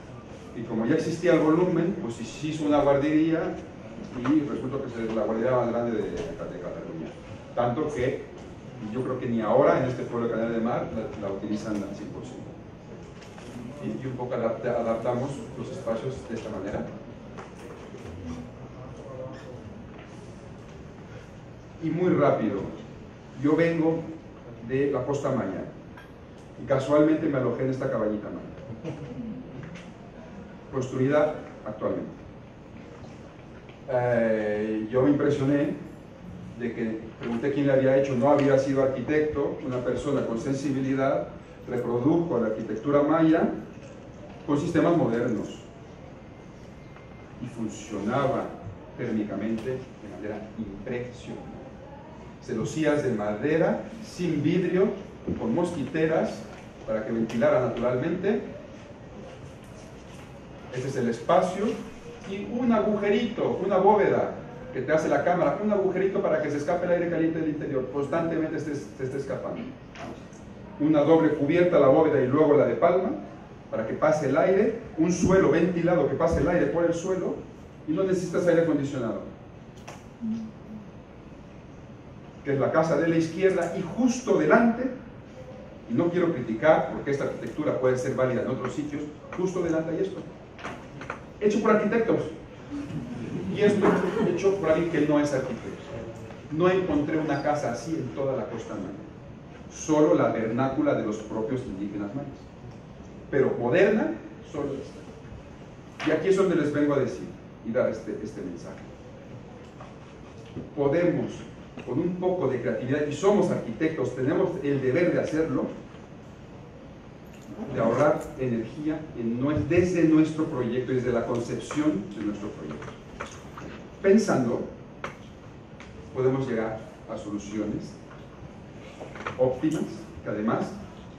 Y como ya existía el volumen, pues se hizo una guardería y resultó que es la guardería más grande de, de Cataluña. Tanto que yo creo que ni ahora en este pueblo de Canal de Mar la, la utilizan al 100%. Y, un poco adapta- adaptamos los espacios de esta manera. Y muy rápido, yo vengo de la Costa Maya y casualmente me alojé en esta cabañita maya construida actualmente. Eh, yo me impresioné de que pregunté quién le había hecho, no había sido arquitecto, una persona con sensibilidad reprodujo la arquitectura maya con sistemas modernos. Y funcionaba térmicamente de manera impresionante. Celosías de madera, sin vidrio, con mosquiteras para que ventilara naturalmente. Este es el espacio y un agujerito, una bóveda que te hace la cámara, un agujerito para que se escape el aire caliente del interior, constantemente se esté escapando. Una doble cubierta, la bóveda y luego la de palma, para que pase el aire, un suelo ventilado que pase el aire por el suelo y no necesitas aire acondicionado. Que es la casa de la izquierda y justo delante, y no quiero criticar porque esta arquitectura puede ser válida en otros sitios, justo delante hay esto hecho por arquitectos. Y esto hecho por alguien que no es arquitecto. No encontré una casa así en toda la costa maya. Solo la vernácula de los propios indígenas mayas. Pero moderna, solo esta. Y aquí es donde les vengo a decir y dar este, este mensaje. Podemos, con un poco de creatividad, y somos arquitectos, tenemos el deber de hacerlo, de ahorrar energía en desde nuestro proyecto, desde la concepción de nuestro proyecto. Pensando, podemos llegar a soluciones óptimas que además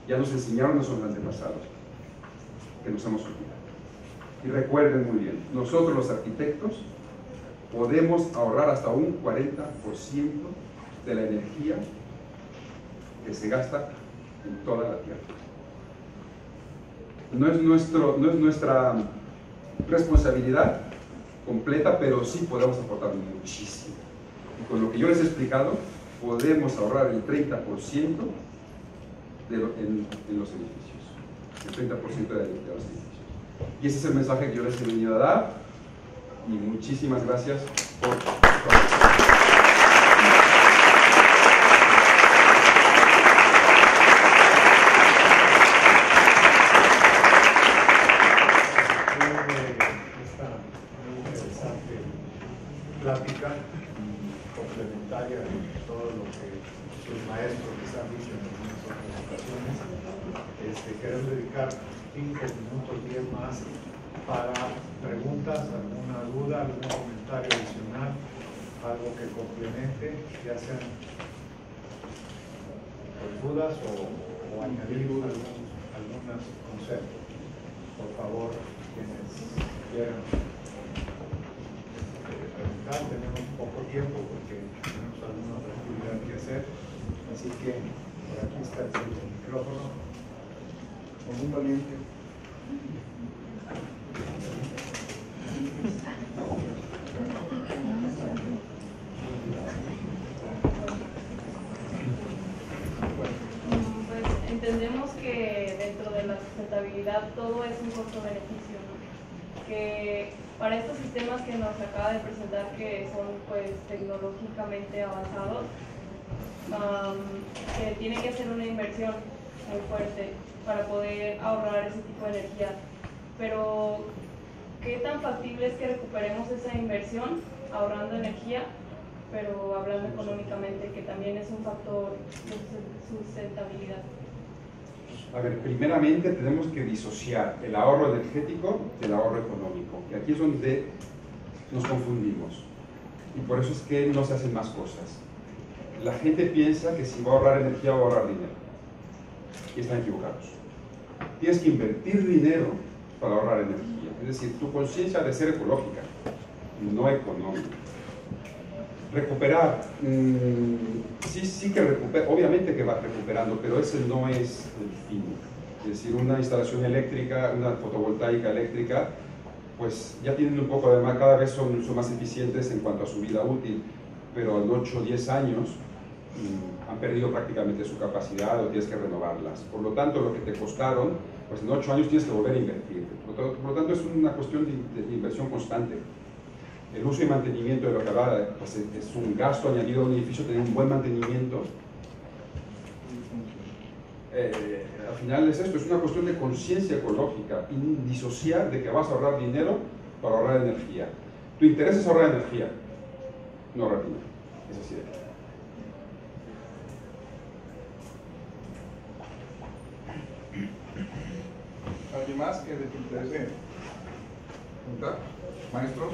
ya nos enseñaron nuestros antepasados, que nos hemos olvidado. Y recuerden muy bien, nosotros los arquitectos podemos ahorrar hasta un 40% de la energía que se gasta en toda la Tierra no es, nuestro, no es nuestra responsabilidad completa, pero sí podemos aportar muchísimo. Y con lo que yo les he explicado, podemos ahorrar el 30% de en, en los edificios. El 30% de, de los. Y ese es el mensaje que yo les he venido a dar. Y muchísimas gracias por- dedicar cinco minutos, diez más para preguntas, alguna duda, algún comentario adicional, algo que complemente, ya sean pues, dudas o, o añadir algún, algunos conceptos. Por favor, quienes quieran eh, preguntar, tenemos poco tiempo porque tenemos alguna otra actividad que hacer, así que por aquí está el micrófono. Un valiente. Pues entendemos que dentro de la sustentabilidad todo es un costo-beneficio, que para estos sistemas que nos acaba de presentar que son pues tecnológicamente avanzados, am, que tiene que hacer una inversión muy fuerte para poder ahorrar ese tipo de energía. Pero, ¿qué tan factible es que recuperemos esa inversión ahorrando energía, pero hablando económicamente, que también es un factor de sus- sustentabilidad? A ver, primeramente tenemos que disociar el ahorro energético del ahorro económico. Y aquí es donde nos confundimos. Y por eso es que no se hacen más cosas. La gente piensa que si va a ahorrar energía va a ahorrar dinero. Y están equivocados. Tienes que invertir dinero para ahorrar energía. Es decir, tu conciencia de ser ecológica, no económica. Recuperar, mm, sí, sí que recupera, obviamente que va recuperando, pero ese no es el fin. Es decir, una instalación eléctrica, una fotovoltaica eléctrica, pues ya tienen un poco de más, cada vez son, son más eficientes en cuanto a su vida útil, pero en 8 o 10 años mm, han perdido prácticamente su capacidad o tienes que renovarlas. Por lo tanto, lo que te costaron, pues en 8 años tienes que volver a invertir. Por lo, tanto, es una cuestión de, inversión constante el uso y mantenimiento de lo que hablaba, pues es un gasto añadido a un edificio, tener un buen mantenimiento. Eh, al final es esto, es una cuestión de conciencia ecológica, y disociar de que vas a ahorrar dinero para ahorrar energía. Tu interés es ahorrar energía, no ahorrar dinero. Es así de ¿Alguien más que interese preguntar? ¿Maestros?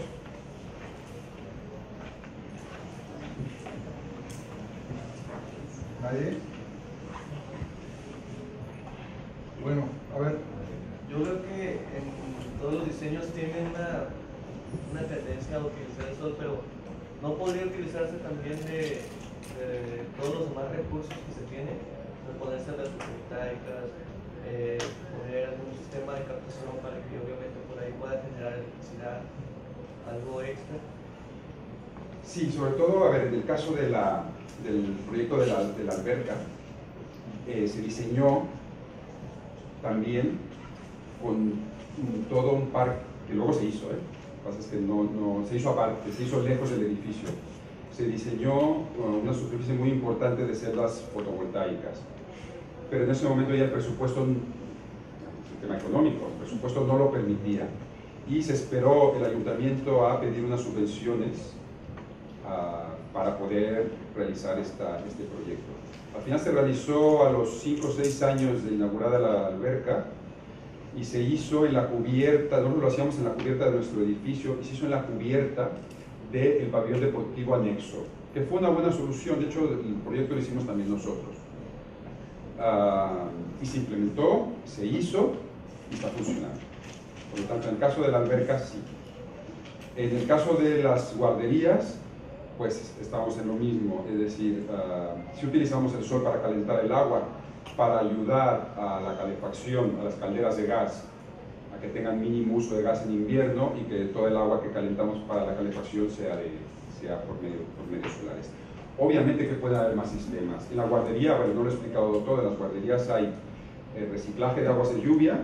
¿Nadie? Bueno, a ver, Yo creo que en todos los diseños tienen una, una tendencia a utilizar el sol, pero no podría utilizarse también de, de todos los demás recursos que se tienen, de ponerse las fotovoltaicas, eh, poner algún sistema de captación para que obviamente por ahí pueda generar electricidad, algo extra. Sí, sobre todo, a ver, en el caso de la, del proyecto de la, de la alberca, eh, se diseñó también con todo un parque, que luego se hizo, ¿eh? Lo que pasa es que no, no, se hizo aparte, se hizo lejos del edificio. Se diseñó una superficie muy importante de celdas fotovoltaicas, pero en ese momento ya el presupuesto, económico, el presupuesto no lo permitía. Y se esperó el ayuntamiento a pedir unas subvenciones ah, para poder realizar esta, este proyecto. Al final se realizó a los 5 o 6 años de inaugurada la alberca y se hizo en la cubierta, nosotros lo hacíamos en la cubierta de nuestro edificio y se hizo en la cubierta del pabellón deportivo anexo, que fue una buena solución, de hecho el proyecto lo hicimos también nosotros. Ah, y se implementó, se hizo y está funcionando. Por lo tanto, en el caso de la alberca sí. En el caso de las guarderías, pues estamos en lo mismo, es decir, ah, si utilizamos el sol para calentar el agua, para ayudar a la calefacción, a las calderas de gas, a que tengan mínimo uso de gas en invierno y que todo el agua que calentamos para la calefacción sea, de, sea por, medio, por medios solares. Obviamente que puede haber más sistemas. En la guardería, bueno, no lo he explicado todo, en las guarderías hay eh, reciclaje de aguas de lluvia,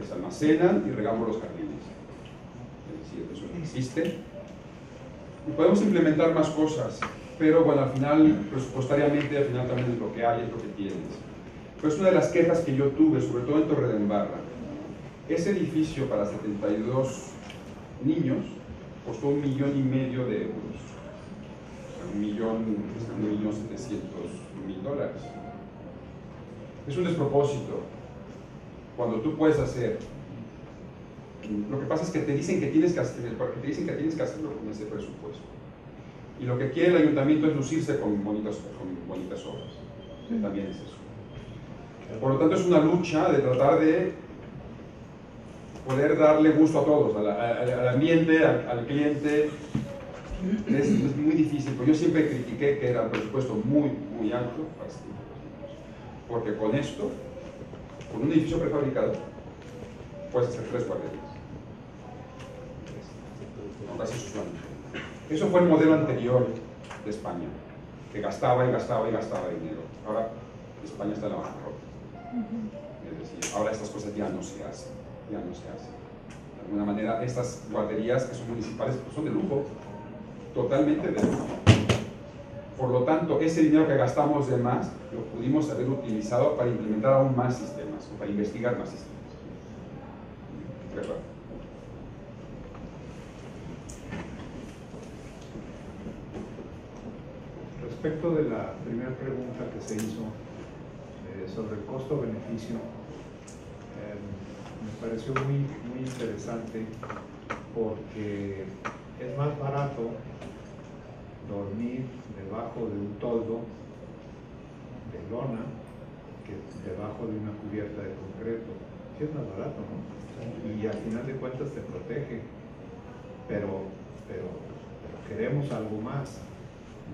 que se almacenan y regamos los jardines. Es decir, eso existe. Y podemos implementar más cosas, pero bueno, al final, presupuestariamente, al final también es lo que hay, es lo que tienes. Pero es una de las quejas que yo tuve, sobre todo en Torredembarra. Ese edificio para 72 niños costó un millón y medio de euros. Un millón, un millón setecientos mil dólares. Es un despropósito cuando tú puedes hacer. Lo que pasa es que te dicen que tienes que, hacer, te dicen que tienes que hacerlo con ese presupuesto. Y lo que quiere el ayuntamiento es lucirse con bonitas, con bonitas obras. Que también es eso. Por lo tanto, es una lucha de tratar de poder darle gusto a todos, a la- a- al ambiente, al, al cliente. Es, es muy difícil, porque yo siempre critiqué que era un presupuesto muy, muy alto para este tipo de. Porque con esto, con un edificio prefabricado, puedes hacer tres planes. Eso fue el modelo anterior de España, que gastaba y gastaba y gastaba dinero. Ahora España está en la bancarrota. Es decir, ahora estas cosas ya no se hacen, ya no se hacen. De alguna manera, estas guarderías que son municipales pues, son de lujo, totalmente de lujo. Por lo tanto, ese dinero que gastamos de más lo pudimos haber utilizado para implementar aún más sistemas, o para investigar más sistemas. Respecto de la primera pregunta que se hizo eh, sobre el costo-beneficio, eh, me pareció muy, muy interesante porque es más barato dormir debajo de un toldo de lona que debajo de una cubierta de concreto. Sí es más barato, ¿no? Y al final de cuentas te protege, pero, pero, pero queremos algo más.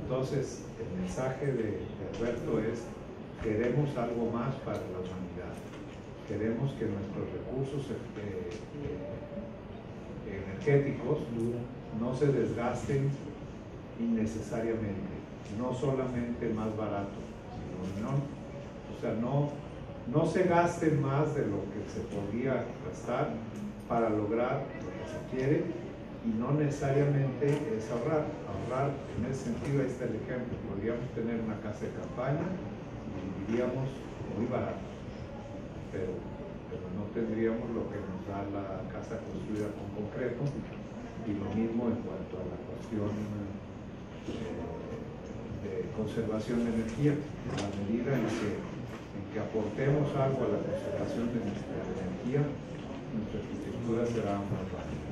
Entonces, el mensaje de, de Alberto es, queremos algo más para la humanidad. Queremos que nuestros recursos eh, eh, energéticos no se desgasten innecesariamente, no solamente más barato, sino no, o sea, no, no se gasten más de lo que se podría gastar para lograr lo que se quiere y no necesariamente es ahorrar. Ahorrar, en ese sentido, ahí está el ejemplo. Podríamos tener una casa de campaña y viviríamos muy barato, pero, pero no tendríamos lo que nos da la casa construida con concreto y lo mismo en cuanto a la cuestión eh, de conservación de energía. En la medida en que, en que aportemos algo a la conservación de nuestra energía, nuestra arquitectura será más válida.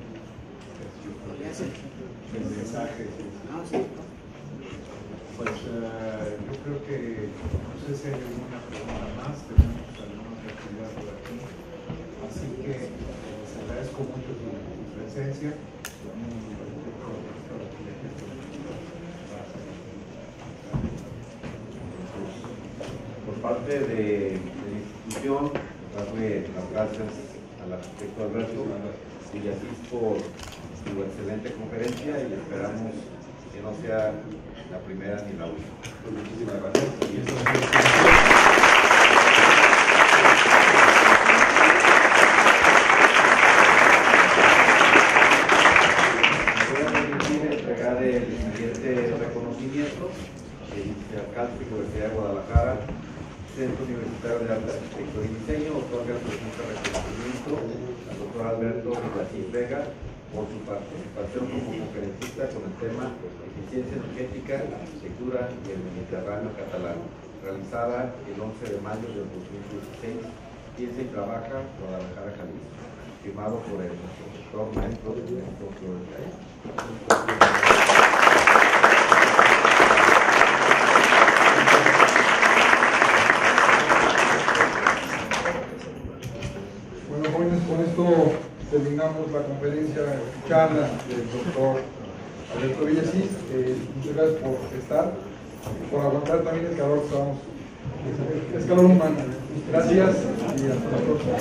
El mensaje. Pues eh, yo creo que no sé si hay alguna pregunta más, tenemos alguna actividad por aquí. Así que eh, les agradezco mucho su, su presencia. Parte de, la institución, darle las gracias al arquitecto Alberto Villasís por su excelente conferencia y esperamos que no sea la primera ni la última. Pues muchísimas gracias. El siguiente reconocimiento, el alcalde de Universidad de Guadalajara, Centro Universitario de Arte, Arquitectura y Diseño, otorga presente reconocimiento al doctor Alberto Villasís Vega por su participación como conferencista con el tema Eficiencia Energética, Arquitectura y el Mediterráneo Catalán, realizada el 11 de mayo del 2016, piensa y trabaja Guadalajara, Jalisco, firmado por el doctor maestro Ernesto Flores Gael. Bueno, jóvenes, con esto terminamos la conferencia, charla del doctor Alberto Villasís. Eh, muchas gracias por estar, por aguantar también el calor que estamos. Es calor humano. Gracias y hasta la próxima.